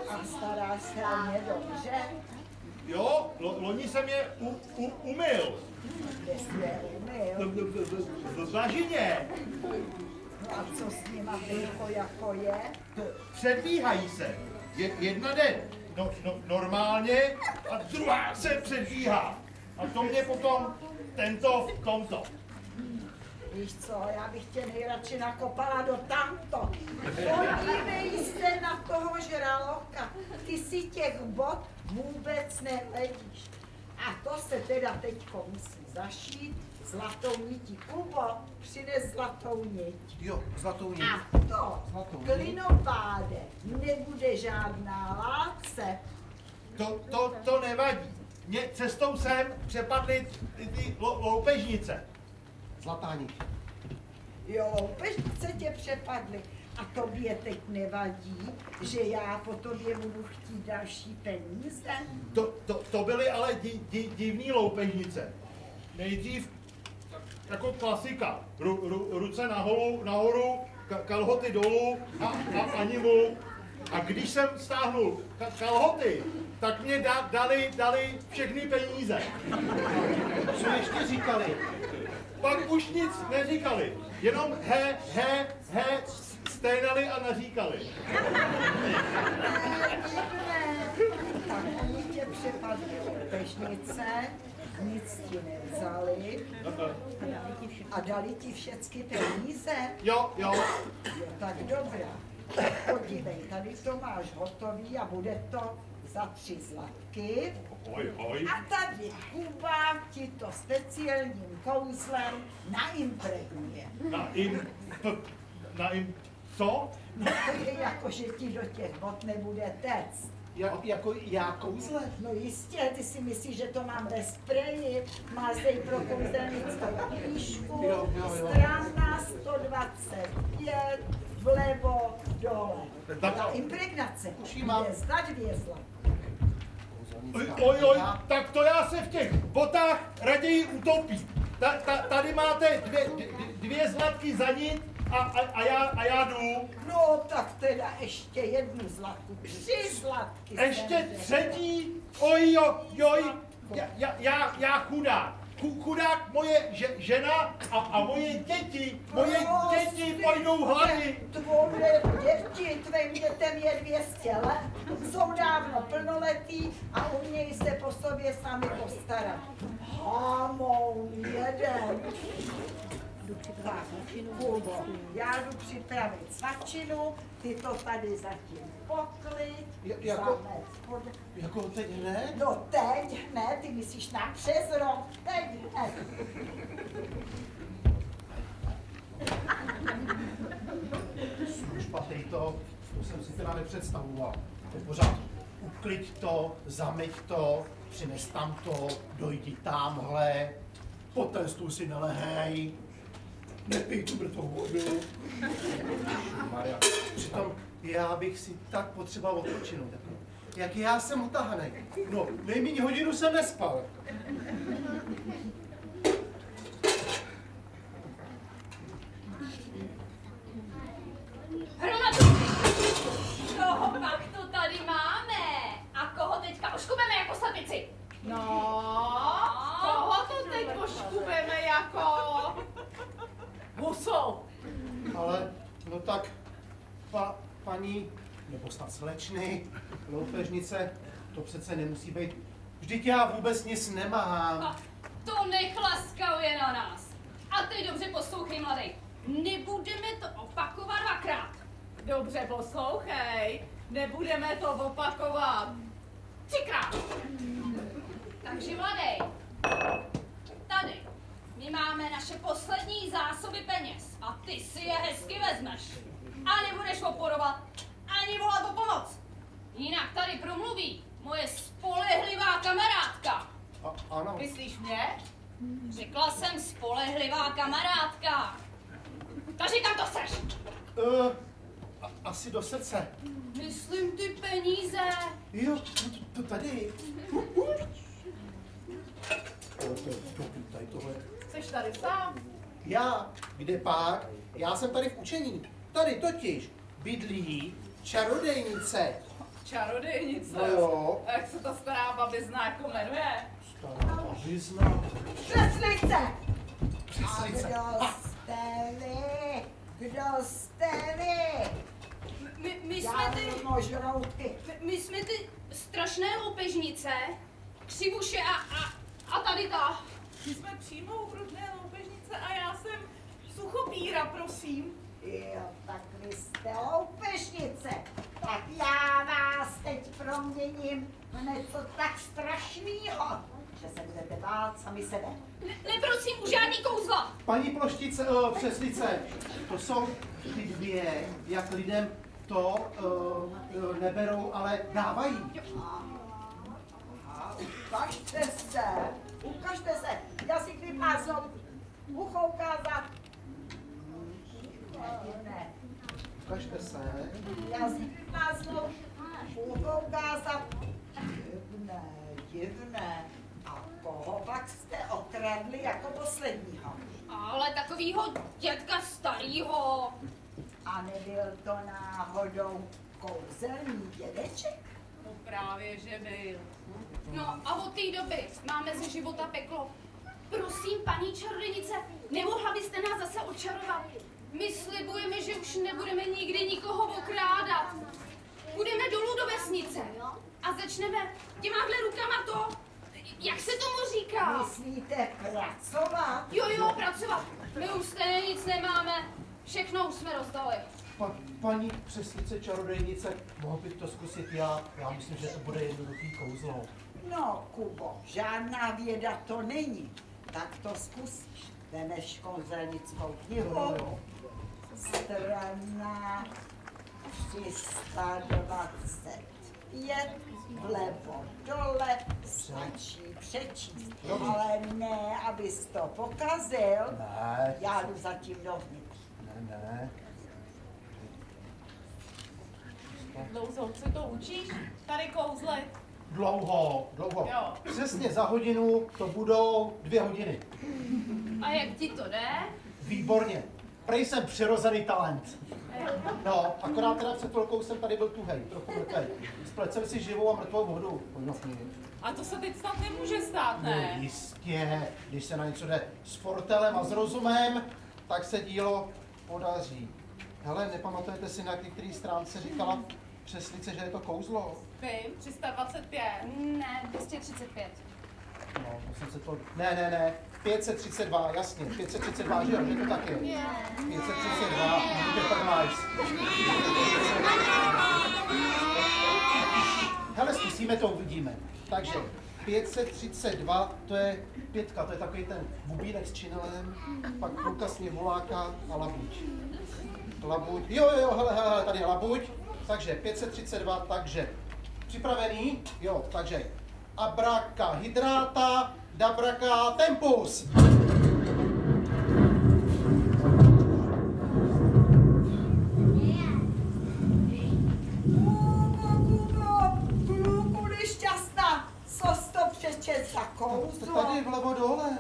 A stará se o ně dobře, Jo, lo, loni jsem je u, u, umyl. V, bažině. A co s nima bylo jako je? Předbíhají se. Je, jedna jde no, no, normálně a druhá se předbíhá. A to mě potom tento v tomto. Víš co, já bych tě nejradši nakopala do tamto. Podívej se na toho žraloka. Ty si těch bot vůbec nevedíš. A to se teda teďko musí zašít zlatou nití. Kubo, přines zlatou niť. Jo, zlatou nit. A to Zlatou nit. klinopáde nebude žádná látce. To, to, to nevadí. Mě cestou sem přepadly ty, ty lo, loupežnice. Zlatá nit. Jo, loupežnice tě přepadly. A tobě teď nevadí, že já po tobě budu chtít další peníze? To, to, to byly ale di, di, divný loupežnice. Nejdřív jako klasika. Ru, ru, ruce nahoru, nahoru ka, kalhoty dolů a, a ani mu. A když jsem stáhnul ka, kalhoty, tak mě da, dali, dali všechny peníze. Co ještě říkali? Pak už nic neříkali. Jenom he, he, he, sténali a naříkali. Tak oni tě nic ti nevzali a dali ti všechny peníze. Jo, jo. Jo, tak dobrá. Podívej, tady to máš hotový a bude to za tři zlatky. Hoj, hoj. A tady Kuba ti to speciálním kouzlem naimpregnuje. Na im, na im, co? No to je jako, že ti do těch bot nebude tec. Jak, jako já kouzle? No jistě, ty si myslíš, že to mám ve spreji, máš tady pro kouzelnickou knížku, Jo, jo, jo. strana 125, vlevo, dole. Tak- Ta impregnace Už ji mám. za dvě zlaty. Oj, oj, oj, tak to já se v těch botách raději utopím. Ta, ta, tady máte dvě, dvě, zlatky za nit a, a, a, já, a já jdu. No tak teda ještě jednu zlatku, tři zlatky. Ještě třetí, oj, jo, joj, já, já, já, já chudák. Chu- Chudák moje že, žena a, a moje děti, moje děti pojdou hlady. Tvoje děti, tvým dětem je 200 let, jsou dávno plnoletí a umějí se po sobě sami postarat. Hamoun jeden. Já jdu připravit svačinu, ty to tady zatím poklid, Ja- jako- zamec pod... Jako teď hned? No teď hned, ty myslíš na přes rok, teď hned. Služba to, to jsem si teda nepředstavoval. To pořád uklid to, zameď to, přines tam to, dojdi tamhle, pod ten stůl si nalehej, nepij tu mrtvou vodu. Maria, přitom já bych si tak potřeboval odpočinout. Jako, jak já jsem utahaný. No, nejméně hodinu jsem nespal. Hromadu! Koho pak to tady máme? A koho teďka oškubeme jako slepici? No, koho to teď poškubeme jako husu? Ale, no tak, pa, paní, nebo snad slečny, loupežnice, to přece nemusí být. Vždyť já vůbec nic nemám. A to nechlaskavě na nás. A teď dobře poslouchej, mladý. Nebudeme to opakovat dvakrát. Dobře poslouchej, nebudeme to opakovat. Třikrát. Takže mladý, tady my máme naše poslední zásoby peněz a ty si je hezky vezmeš. A nebudeš oporovat ani volat o pomoc. Jinak tady promluví moje spolehlivá kamarádka. A, ano. Myslíš mě? Řekla jsem spolehlivá kamarádka. Takže kam to chceš? Uh, a, asi do srdce. Myslím ty peníze. Jo, to, to tady. To, to, to, tady tohle. Jsi tady sám? Já, kde pak? Já jsem tady v učení. Tady totiž bydlí čarodejnice. Čarodejnice. No jo. A Jak se ta stará babizna jako jmenuje? Stará babizna. Přeslice! A Přeslice. kdo jste vy? Kdo jste vy? My, my Já jsme ty, my, my jsme ty strašné loupežnice, křivuše a, a, a tady ta. My jsme přímo u prudné loupežnice a já jsem suchopíra, prosím. Jo, tak vy jste loupežnice. Tak já vás teď proměním v něco tak strašného, že se budete bát sami sebe. Ne, neprosím u žádný kouzla. Paní ploštice, uh, přeslice, to jsou ty dvě, jak lidem to uh, neberou, ale dávají. Ukažte se, ukažte se, jazyk vypáznout, ucho ukázat. Ne, ne, Ukažte se. jazyk vypáznout, ucho ukázat. Divné, divné. A koho pak jste okradli jako posledního? Ale takovýho dětka starýho. A nebyl to náhodou kouzelný dědeček? No právě, že byl. No a od té doby máme ze života peklo. Prosím, paní čarodějnice, nemohla byste nás zase očarovat? My slibujeme, že už nebudeme nikdy nikoho okrádat. Půjdeme dolů do vesnice a začneme těmahle rukama to, jak se tomu říká? Myslíte pracovat? Jo, jo, pracovat. My už stejně nic nemáme, všechno už jsme rozdali. Pa, paní přeslice čarodejnice, mohl bych to zkusit já? Já myslím, že to bude jednoduchý kouzlo. No, Kubo, žádná věda to není. Tak to zkusíš. Vemeš konzelnickou knihu. Strana 325. Vlevo dole stačí přečíst. Ale ne, abys to pokazil. Ne, Já jdu zatím dovnitř. ne, ne. Dlouho se to učíš? Tady kouzle. Dlouho, dlouho. Jo. Přesně za hodinu to budou dvě hodiny. A jak ti to jde? Výborně. Prej jsem přirozený talent. No, akorát teda před chvilkou jsem tady byl tuhej, trochu mrtvej. Splet jsem si živou a mrtvou vodu. Pojďme. A to se teď snad nemůže stát, No ne? jistě, když se na něco jde s fortelem a s rozumem, tak se dílo podaří. Hele, nepamatujete si na které stránce říkala přeslice, že je to kouzlo? Vím, 325. Ne, 235. No, to jsem se to... Ne, ne, ne, 532, jasně, 532, že jo, že to tak je. 532, super nice. Hele, zkusíme to, uvidíme. Takže 532, to je pětka, to je takový ten bubínek s činelem, pak půlka sněhuláka a labuť. Labuť, jo, jo, jo, hele, hele, hele, tady je labuť, takže 532, takže připravený, jo, takže abraka hydráta, dabraka tempus. Za kouzlo? tady vlevo dole.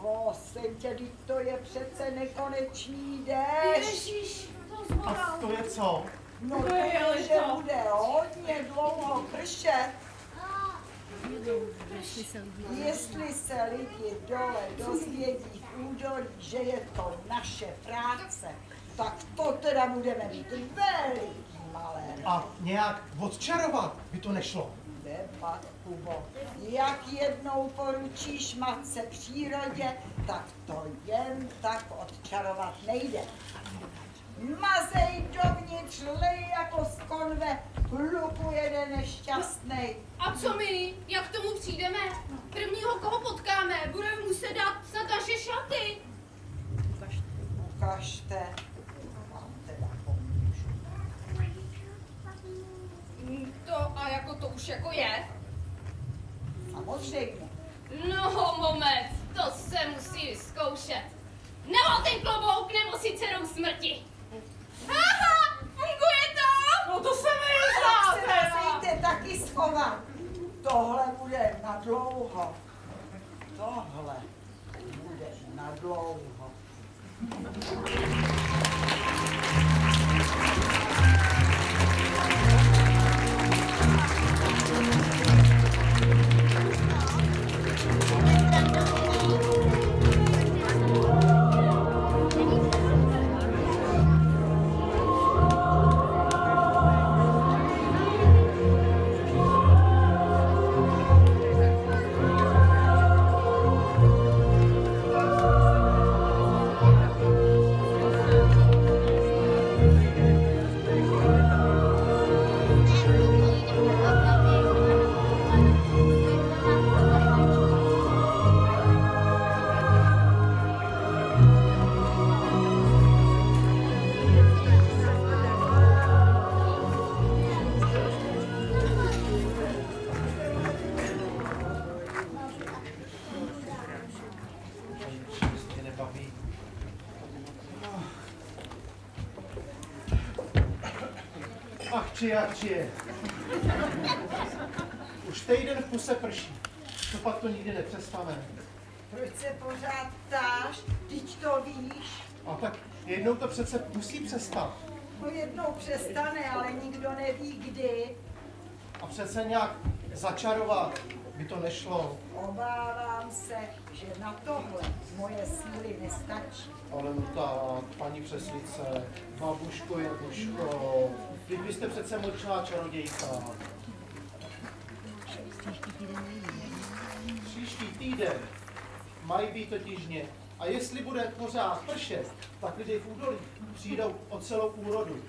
Prosím tě, to je přece nekonečný déšť. Ježíš, to A zvoral. to je co? No To to je že to. bude hodně dlouho pršet. Jestli se lidi dole dozvědí v údolí, že je to naše práce, tak to teda budeme mít veliký malér. A nějak odčarovat by to nešlo. Nepak, Kubo, jak jednou poručíš matce přírodě, tak to jen tak odčarovat nejde. Mazej dovnitř, lej jako z konve, kluku jeden nešťastnej. A co my? Jak k tomu přijdeme? Prvního, koho potkáme, budeme muset dát snad naše šaty. Ukažte, To a jako to už jako je. Samozřejmě, No, moment, to se musí zkoušet. Nebo ten klobouk, nebo si dcerou smrti. Haha, funguje to! No to se nezdá, teda. musíte taky schovat. Tohle bude na dlouho. Tohle bude na dlouho. Ach, či, ach, či. Už týden v kuse prší. To pak to nikdy nepřestane. Proč se pořád ptáš? Teď to víš. A tak jednou to přece musí přestat. No jednou přestane, ale nikdo neví kdy. A přece nějak začarovat by to nešlo. Obávám se, že na tohle moje síly nestačí. Ale no tak, paní přeslice, babuško je buško. Vy byste přece mlčná čarodějka. Příští týden mají být totižně. A jestli bude pořád pršet, tak lidé v údolí přijdou o celou úrodu.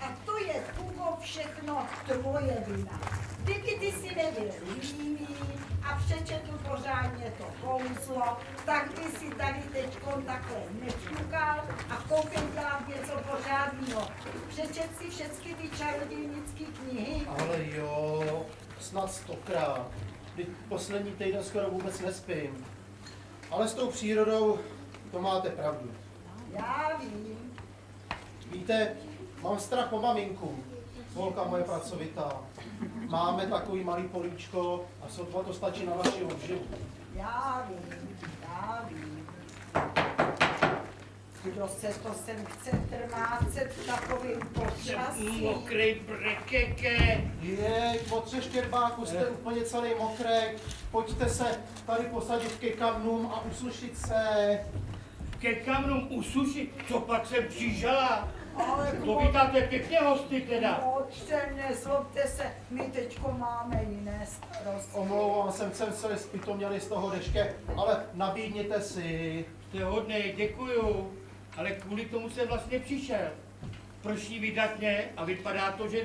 A to je Kubo všechno tvoje vina. Kdyby ty si nebyl líný a přečetl pořádně to kouzlo, tak by si tady teď takhle nefňukal a koupil dělat něco pořádného. Přečet si všechny ty čarodějnické knihy. Ale jo, snad stokrát. Teď poslední týden skoro vůbec nespím. Ale s tou přírodou to máte pravdu. Já vím. Víte, mám strach o maminku. Holka moje pracovitá. Máme takový malý políčko a sotva to stačí na naši obživu. Já vím, já vím. Kdo se to sem chce trmácet v takovým počasí? Mokrý brekeke. Jej, otře štěrbáku, jste úplně celý mokrý. Pojďte se tady posadit ke kamnům a usušit se. Ke kamnům usušit, co pak jsem přižala. Ale To vítáte pěkně hosty teda. Pojďte, nezlobte se, my teďko máme jiné starosti. Omlouvám se, jsem se zpytoměli z toho deške, ale nabídněte si. Jste hodný, děkuju. Ale kvůli tomu jsem vlastně přišel. Prší vydatně a vypadá to, že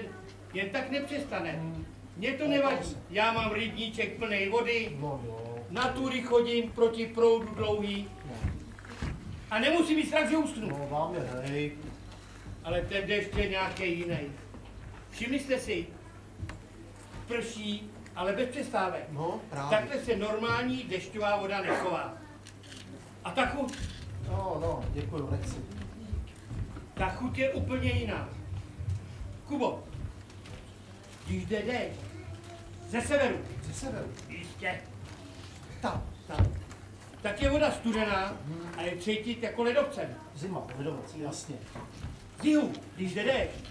jen tak nepřestane. Mně to nevadí. Já mám rybníček plný vody, No jo. na tury chodím proti proudu dlouhý a nemusím mít strach, že usnu. No vám je hej. Ale ten dešť je nějaký jiný. Všimli jste si? Prší, ale bez přestávek. No, právě. Takhle se normální dešťová voda nechová. A ta chuť, No, no, děkuju, nechci. ta chuť je úplně jiná. Kubo, když jde déšť, ze severu, Ze severu. jistě, Tam, tam, tak je voda studená a je cítit jako ledovcem. zima, ledovací, jasně. Jihu, když jde déšť,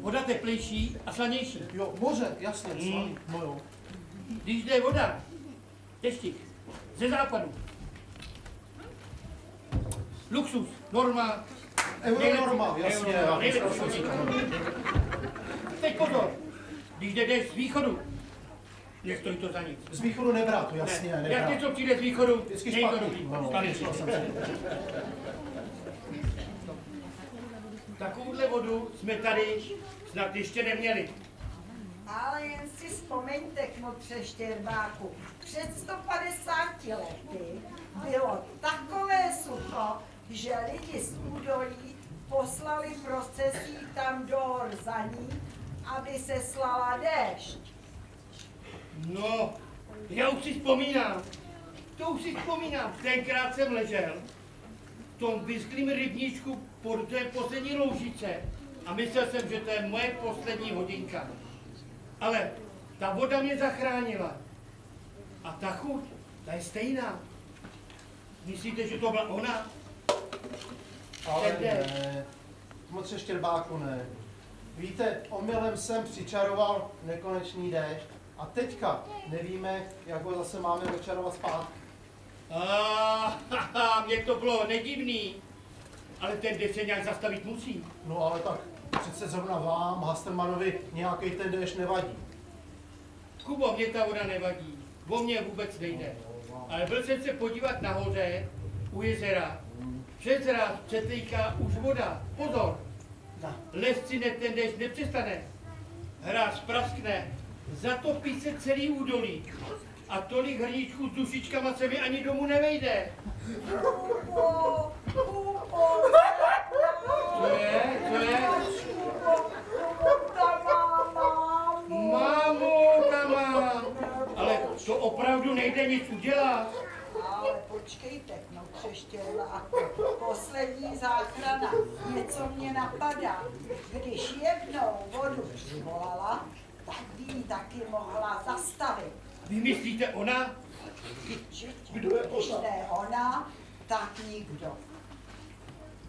voda teplejší a slanější. Jo, moře, jasně, Mm. slaný. No jo. Když jde voda, deštík, ze západu. Luxus, norma, Euronorma, jasně. Euronorma, Teď pozor, když jde z východu, nestojí to za nic. Z východu nebrát, to jasně, Ne, Jak nebrát. něco přijde z východu, Vždycky není to špatný. dobrý. No, Takovouhle vodu jsme tady snad ještě neměli. Ale jen si vzpomeňte, kmotře Štěrbáku, před 150 lety bylo takové sucho, že lidi z údolí poslali procesí tam do hor za ní, aby se slala déšť. No, Já už si vzpomínám. To už si vzpomínám. Tenkrát jsem ležel tom vysklým rybníčku pod té poslední loužice a myslel jsem, že to je moje poslední hodinka. Ale ta voda mě zachránila. A ta chuť, ta je stejná. Myslíte, že to byla ona? Ale ne, moc štěrbáku ne. Víte, omylem jsem přičaroval nekonečný déšť a teďka nevíme, jak ho zase máme dočarovat zpátky. Ah, haha, mně to bylo nedivný. Ale ten dech se nějak zastavit musí. No ale tak přece zrovna vám, Hastermanovi, nějaký ten déšť nevadí. Kubo, mě ta voda nevadí. O mě vůbec nejde. Ale byl jsem se podívat nahoře, u jezera. Přes ráz přetejká už voda. Pozor, lesci ne, ten dešť nepřestane. Hráz praskne, zatopí se celý údolí. A tolik hrníčků s dušičkama se mi ani domů nevejde. Kubo, Kubo, Co je? Co je? ta Mámo, tam mám. Ale to opravdu nejde nic udělat. Ale počkejte, no křeštěla, poslední záchrana. Něco mě napadá. Když jednou vodu přivolala, tak by ji taky mohla zastavit. Vy myslíte ona? Kdo je Když ona? ne ona, tak nikdo.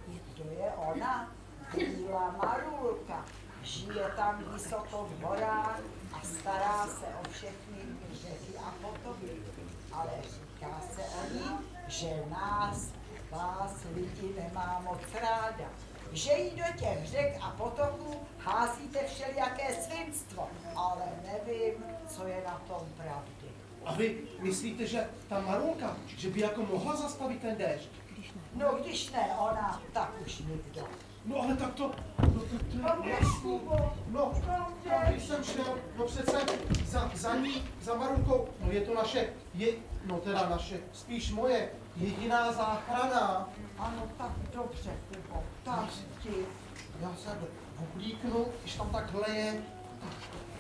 Kdo je ona? Bílá Marulka. Žije tam vysoko v horách a stará se o všechny řeky a potoky. Ale říká se o ní, že nás, vás lidi nemá moc ráda. Že jí do těch řek a potoků házíte všelijaké svinstvo, ale nevím, co je na tom pravdy. A vy myslíte, že ta Marunka, že by jako mohla zastavit ten déšť? No když ne ona, tak už nikdo. No ale tak to, no to, to je. No, a když jsem šel, no přece za, za ní, za Marunkou, no je to naše, je, no teda naše, spíš moje, jediná záchrana. Ano, tak dobře, Kubo, tak ti. Já se oblíknu, když tam takhle je,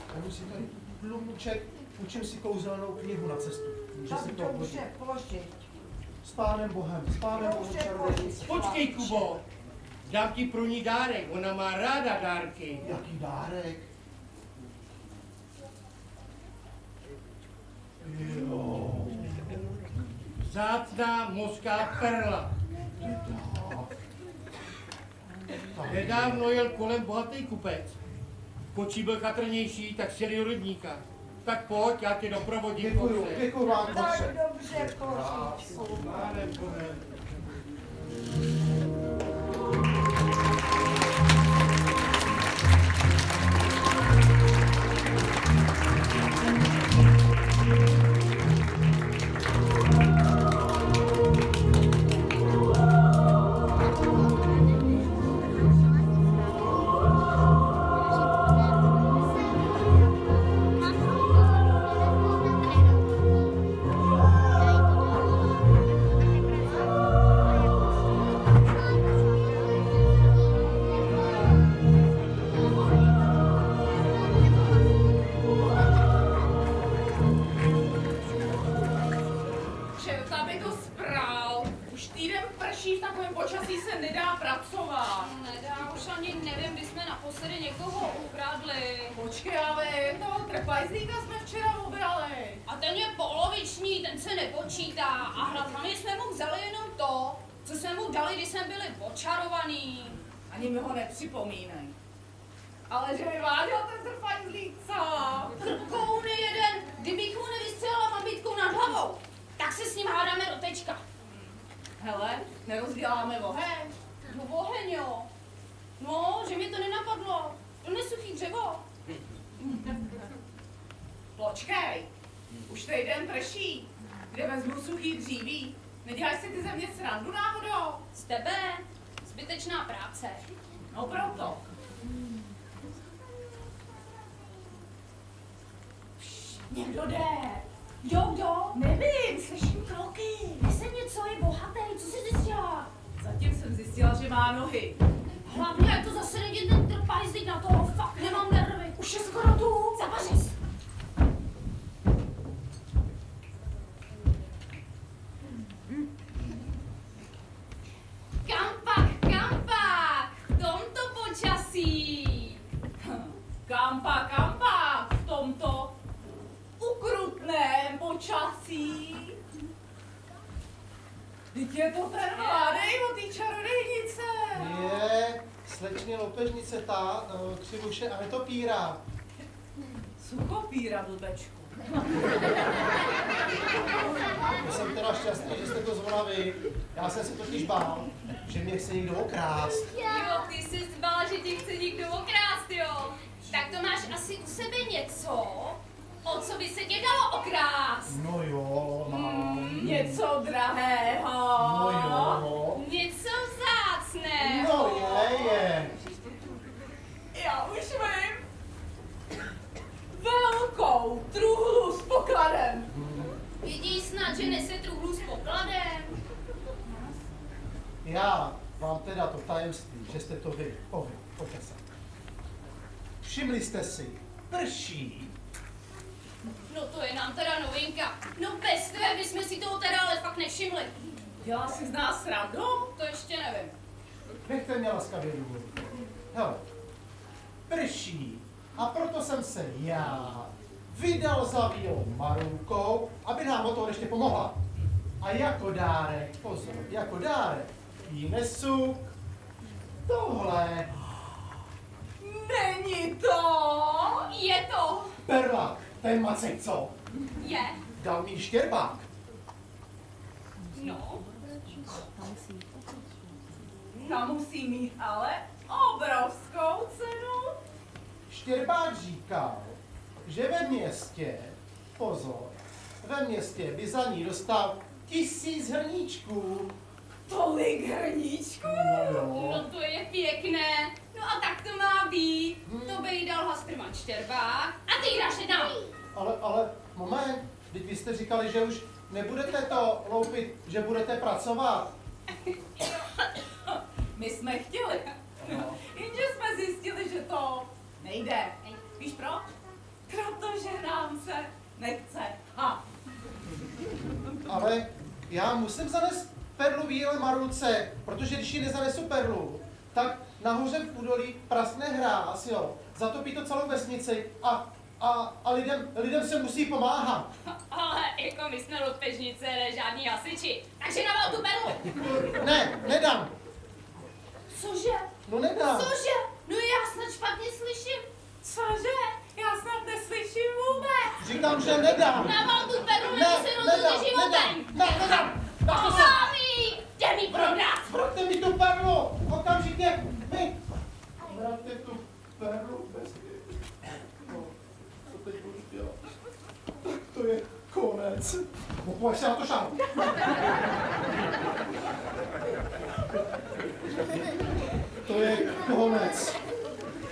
tak si tady lumíček, učím si kouzelnou knihu na cestu. Že Tak si to dobře, požiť. S pánem Bohem, s pánem Bohem čarodějnice. Počkej, Kubo. Dám ti pro ní dárek, ona má ráda dárky. Jaký dárek? Jo. Vzácná mořská perla. Nedávno jel kolem bohatý kupec. Kočí byl chatrnější, tak šel do rybníka. Tak pojď, já tě doprovodím. Děkuju, děkuju vám, Tak dobře, požičku. Naposledy někoho ukradli. Počkej, ale toho trpajzlíka jsme včera obrali. A ten je poloviční, ten se nepočítá. A hlavně jsme mu vzali jenom to, co jsme mu dali, když jsme byli očarovaný. Ani mi ho nepřipomínej. Ale že mi váděl ten trpajzlík, co? Koun jeden, kdybych mu nevystřelila mambitkou nad hlavou, tak se s ním hádáme do tečka. Hele, nerozděláme oheň. No oheň jo. No, že mi to nenapadlo. To nesuchý dřevo. Počkej, už týden prší. Kde vezmu suchý dříví? Neděláš si ty ze mě srandu náhodou? Z tebe zbytečná práce. No proto. Někdo jde. Jo, jo. Nevím, Slyším kroky. Nese něco, je bohatý. Co jsi zjistila? zatím jsem zjistila, že má nohy. Hlavně je to zase není ten trpajzlík na toho, fakt nemám nervy. Už je skoro tu. Zapařis. Kam pak, kam pak, v tomto počasí. Kam pak, kam pak, v tomto ukrutném počasí. Teď je to ten mladý od té čarodejnice. Je, slečně loupežnice ta, eh, křivuše a netopíra. Suchopíra, blbečku. Já jsem teda šťastný, že jste to zvolila vy. Já jsem se totiž bál, že mě chce někdo okrást. Jo, ty jsi zbal, že ti chce někdo okrást, jo. Tak to máš asi u sebe něco, o co by se tě dalo okrást. No jo, mám. Mm, něco drahého. No jo. Něco vzácného. No je, je. Já už vím. Velkou truhlu s pokladem. Vidíš snad, že nese truhlu s pokladem? Já vám teda to tajemství, že jste to vy. O vy, pojďte se. Všimli jste si, prší. No to je nám teda novinka. No bez tvé bychom si toho teda ale fakt nevšimli. Dělá si z nás srandu? To ještě nevím. Nechte mě laskavě důvod. Hele, prší a proto jsem se já vydal za bílou Marunkou, aby nám o to ještě pomohla. A jako dárek, pozor, jako dárek, jí nesu tohle. Není to. Je to. Perla, ten macek co? Je. Dal mi štěrbák. No. Ta musí mít ale obrovskou cenu. Štěrbák říkal, že ve městě, pozor, ve městě by za ní dostal tisíc hrníčků. Tolik hrníčků. No jo. No to je pěkné. No a tak to má být. To by jí dal Hastrman Štěrbák. A ty jí dáš nám. Ale, ale, moment, teď vy jste říkali, že už nebudete to loupit, že budete pracovat. My jsme chtěli. Jenže jsme zjistili, že to nejde. Víš proč? Protože nám se nechce. Ha. Ale já musím zanést perlu bílé Marulce, protože když ji nezanesu perlu, tak nahoře v údolí praskne hráz, jo. Zatopí to celou vesnici a, a, a lidem, lidem se musí pomáhat. Ale jako my jsme lopežnice, ne žádný hasiči. Takže na tu perlu. Ne, nedám. Cože? No nedám. Cože? No já snad špatně slyším. Cože? Já snad neslyším vůbec. Říkám, že nedám. Na tu perlu, Ne, nebo si nedám, rozhodne životem. nedám, ne, nedám. Se... Olámí! Jde mi prodat! Vraťte mi tu perlu, okamžitě. Vy. Vraťte tu perlu bez... No, co teď budu dělat? Tak to je konec. Pojď se na to šát. To je konec.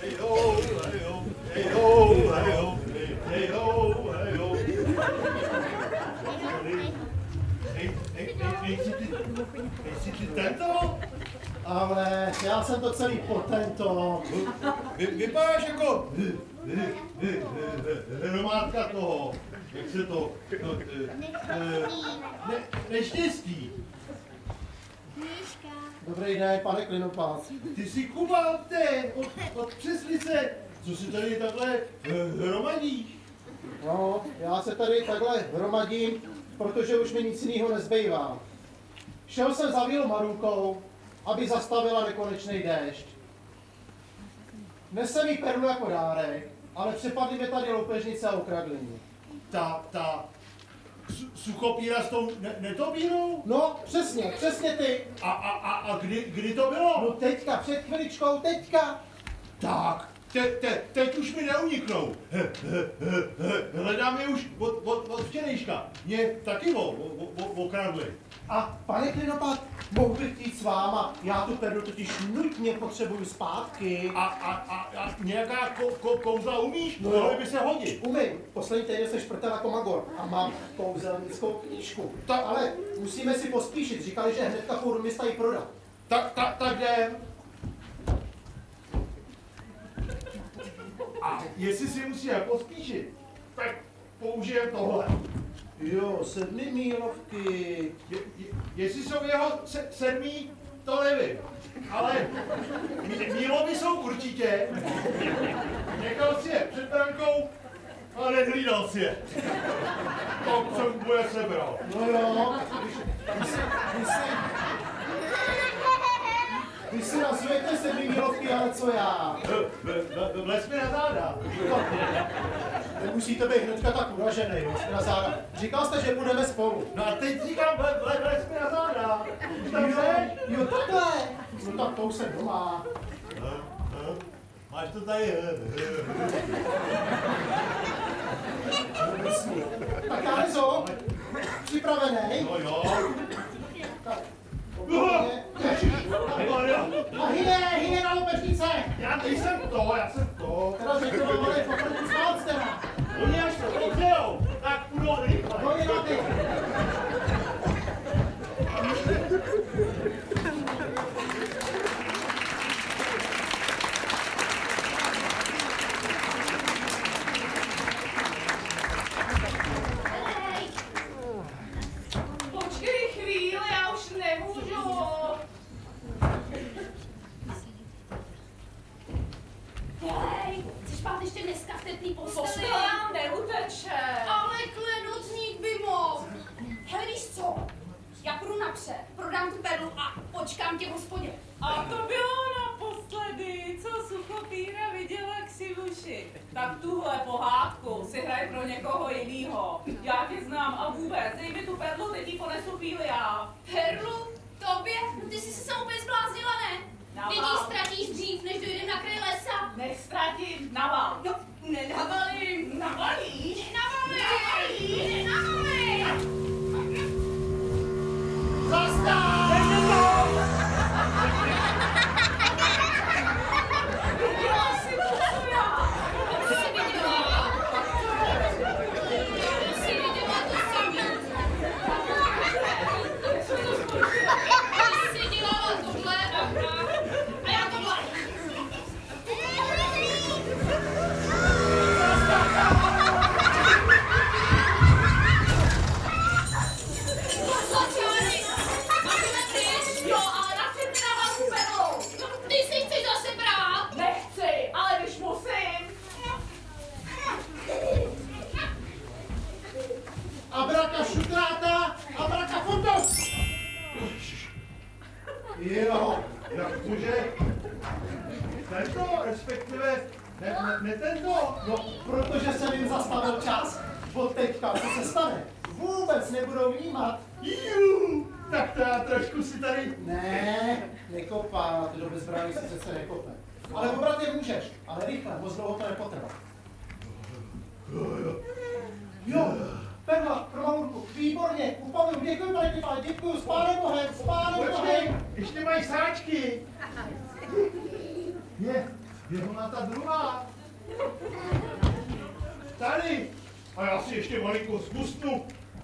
Hejo, hejo, hejo, hejo, hejo, hejo. Hej, hej, hej, nejsi ty, nejsi ty tento? Ale já jsem to celý potento. Vy, vypadáš jako hromádka toho, jak se to, no, eh, ne, neštěstí. Dobrý den, pane Klinopás. Ty jsi Kuba od té, od, od přeslice, co si tady takhle eh, hromadíš? No, já se tady takhle hromadím, protože už mi nic jiného nezbývá. Šel jsem za Vílou Marunkou, aby zastavila nekonečný déšť. Nese mi perlu jako dárek, ale přepadly mě tady loupežnice a okradly mě. Ta, ta su- suchopíra s tou ne, netopírou? No, přesně, přesně ty. A, a, a, a kdy, kdy to bylo? No teďka, před chviličkou, teďka. Tak, te, te, teď už mi neuniknou. Hledám je už od, od, od včerejška. Mě taky o, o, o, okradli. A pane Klinopat, mohu bych jít s váma, já tu perlu totiž nutně potřebuju zpátky. A, a, a, a nějaká ko, ko, kouzla umíš? No No jo. by se hodit. Umím, poslední týden se šprtal jako magor a mám kouzelnickou knížku. Tak- Ale musíme si pospíšit, říkali, že hnedka půl do města ji prodat. Tak, tak, tak jdem. A jestli si musíme pospíšit, tak použijeme tohle. Jo, sedmi mílovky. Je, je, jestli jsou jeho se, sedmí, to nevím. Ale mílovky jsou určitě. Někal si je před brankou, ale nehlídal si je. To co mu je sebral. No jo, když, když, když, když, ty jsi na světě se výhrovky, ale co já? Vlez no, no, mi na záda. Nemusíte být hnedka tak uražený, vlez mi na záda. Říkal jste, že budeme spolu. No a teď říkám, vlez mi na záda. Takže? Jo, takhle. No tak to už jsem doma. Máš to tady. Tak já co? Připravený? No jo. Tak. A hyne, hyne na lopetnice! Já nejsem to, já jsem to. Teda řekl vám, ale fakt to Oni až to oddělou, tak půjdou rychle. No, jenom ty.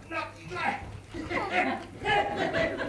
Knap, knap.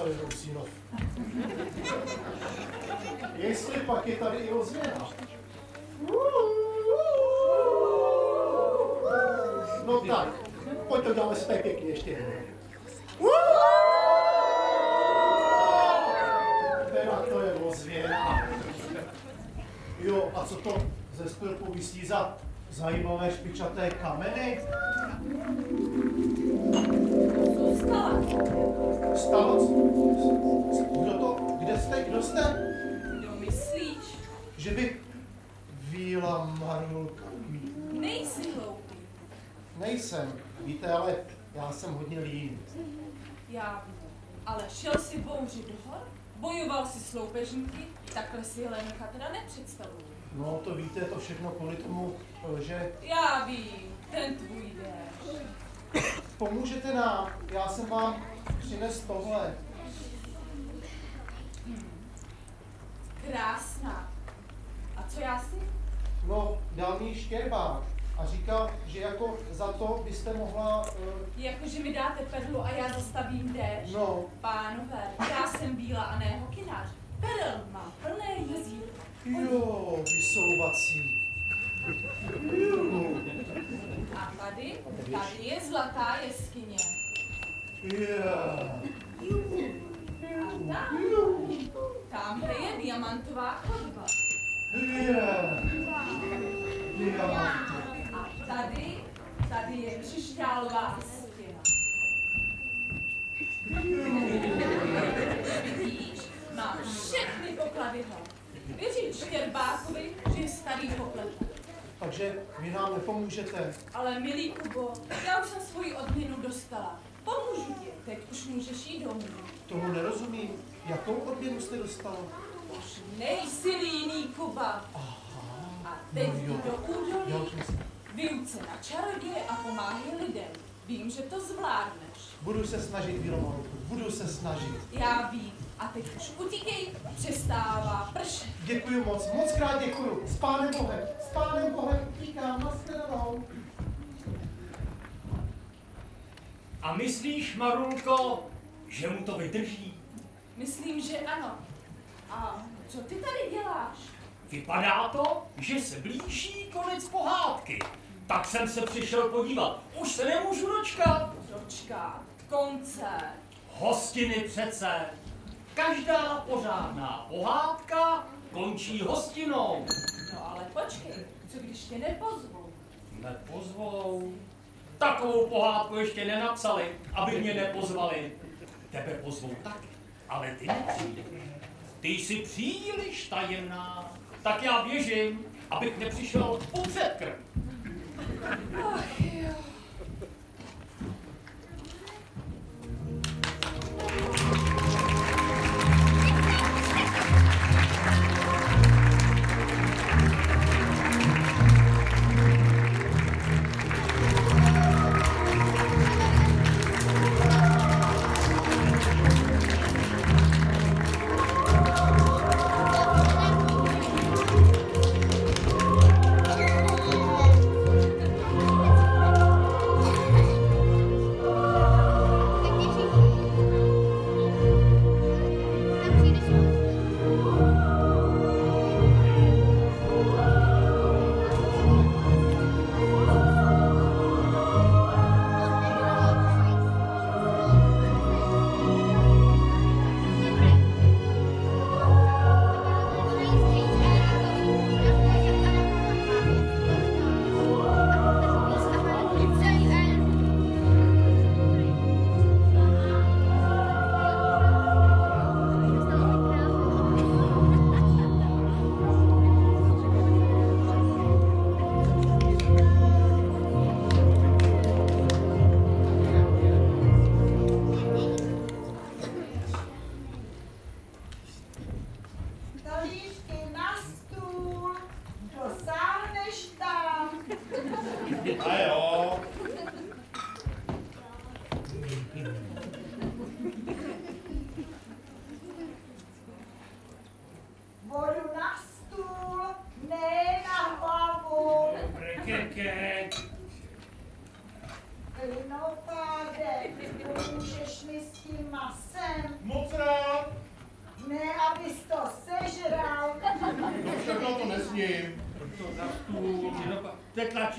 napsali do Usínov. Jestli pak je tady i ozvěna. No tak, pojď to dále své pěkně ještě jednou. Teda to je rozvěna. Jo, a co to ze stolpu vysí zajímavé špičaté kameny? Stalo? Kdo to? Kde jste? Kdo jste? Kdo myslíš? Že by Víla Marulka. Nejsi hloupý. Nejsem. Víte, ale já jsem hodně lín. Já vím. Ale šel si bouři do hor, bojoval si s loupežníky, takhle si Helenka teda nepředstavuju. No to víte, to všechno kvůli tomu, že Já vím, ten tvůj déš. Pomůžete nám. Já jsem vám přines tohle. Krásná. A co já si? No, dal mi štěrbák a říkal, že jako za to byste mohla, uh, Jakože mi dáte perlu a já zastavím déšť? no, Pánové, já jsem bílá a ne hokinář. Perel má plné jezíro. jo, vysouvací. A tady, tady je zlatá jeskyně. A tam, tamhle je diamantová chodba. A tady, tady je křišťálová stěna. Vidíš, má všechny poklady hlav. Věřím Štěrbákovi, že je starý poklad. Takže vy nám nepomůžete. Ale milý Kubo, já už jsem svoji odměnu dostala. Pomůžu ti, teď už můžeš jít domů. Tomu nerozumím. Jakou odměnu jste dostala? Už nejsi líný Kuba. A teď No jo. do údolí, vyuce na čaroděje a pomáhej lidem. Vím, že to zvládneš. Budu se snažit, Víromoru. Budu se snažit. Já vím. A teď už utíkej, přestává pršet. Děkuji moc, moc krát děkuji. S pánem Bohem, s pánem Bohem, utíkám, nashledanou. A myslíš, Marulko, že mu to vydrží? Myslím, že ano. A co ty tady děláš? Vypadá to, že se blíží konec pohádky. Tak jsem se přišel podívat. Už se nemůžu dočkat. Dočkat. Konce. Hostiny přece. Každá pořádná pohádka končí hostinou. No ale počkej, co když tě nepozvu? Nepozvou. Takovou pohádku ještě nenapsali, aby mě nepozvali. Tebe pozvou taky, ale ty nepřijdeš. Ty jsi příliš tajemná. Tak já běžím, abych nepřišel upřed krk. Ach jo.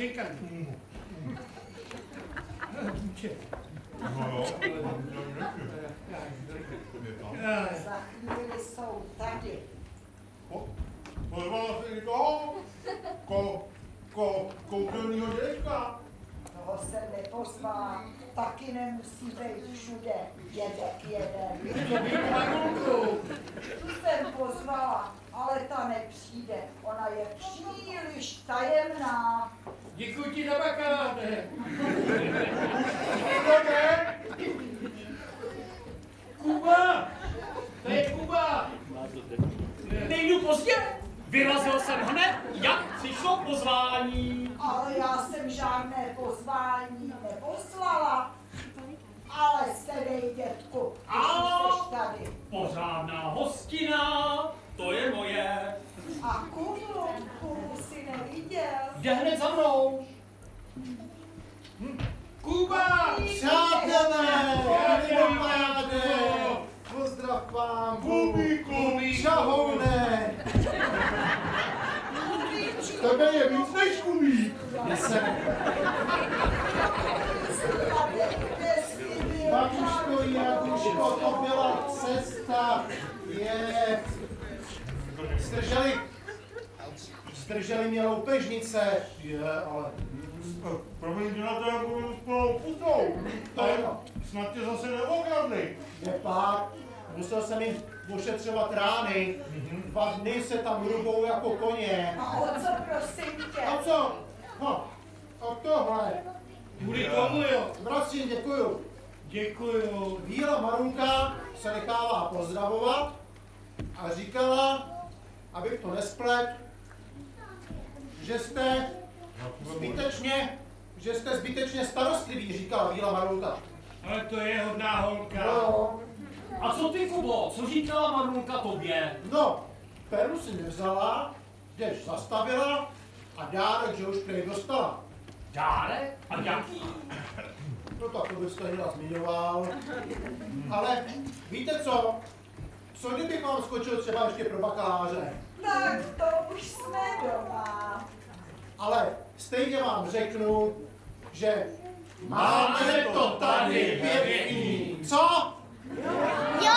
Tlačenka. No jo. Je tam. Aj, Za chvíli jsou tady. Po- Pozval jsi někoho? Ko, ko, kouzelnýho dědečka? Toho jsem nepozval. taky nemusí být všude dědek jeden. To by. Tu jsem pozvala, ale ta nepřijde. Ona je příliš tajemná. Děkuji ti za bakaláře. Kuba! To je Kuba! Nejdu pozdě. Vyrazil jsem hned, jak přišlo pozvání. Ale já jsem žádné pozvání neposlala. Ale sedej, dětku, jsi tady. Pořádná hostina, pozdrav vám, Kubíku, šahouné. Tebe je víc než kubík. Jsem, babuško, Jakuško, to byla cesta, je, zdrželi, zdrželi mě loupežnice, je, ale, Promiň, že na to jako budu s plnou putou. Snad tě zase neokradli. je pak, musel jsem jim ošetřovat rány, dva dny se tam rubou jako koně. A o co prosím tě? A co? No, a tohle. Kvůli tomu jo. Prosím, děkuju. Děkuju. Víla Marunka se nechává pozdravovat a říkala, abych to nesplet, že jste zbytečně, že jste zbytečně starostliví, říkala Víla Marunka. Ale to je hodná holka. No, A co ty, Kubo, co říkala Marunka tobě? no, Peru si nevzala, jdeš zastavila a dárek, že už prej dostala. Dárek? A jaký? No tak to bych stejně zmiňoval. Ale víte co? Co kdybych vám skočil třeba ještě pro bakaláře? Tak to už jsme doma. Ale stejně vám řeknu, že máme to tady pěkný. Co? Dílo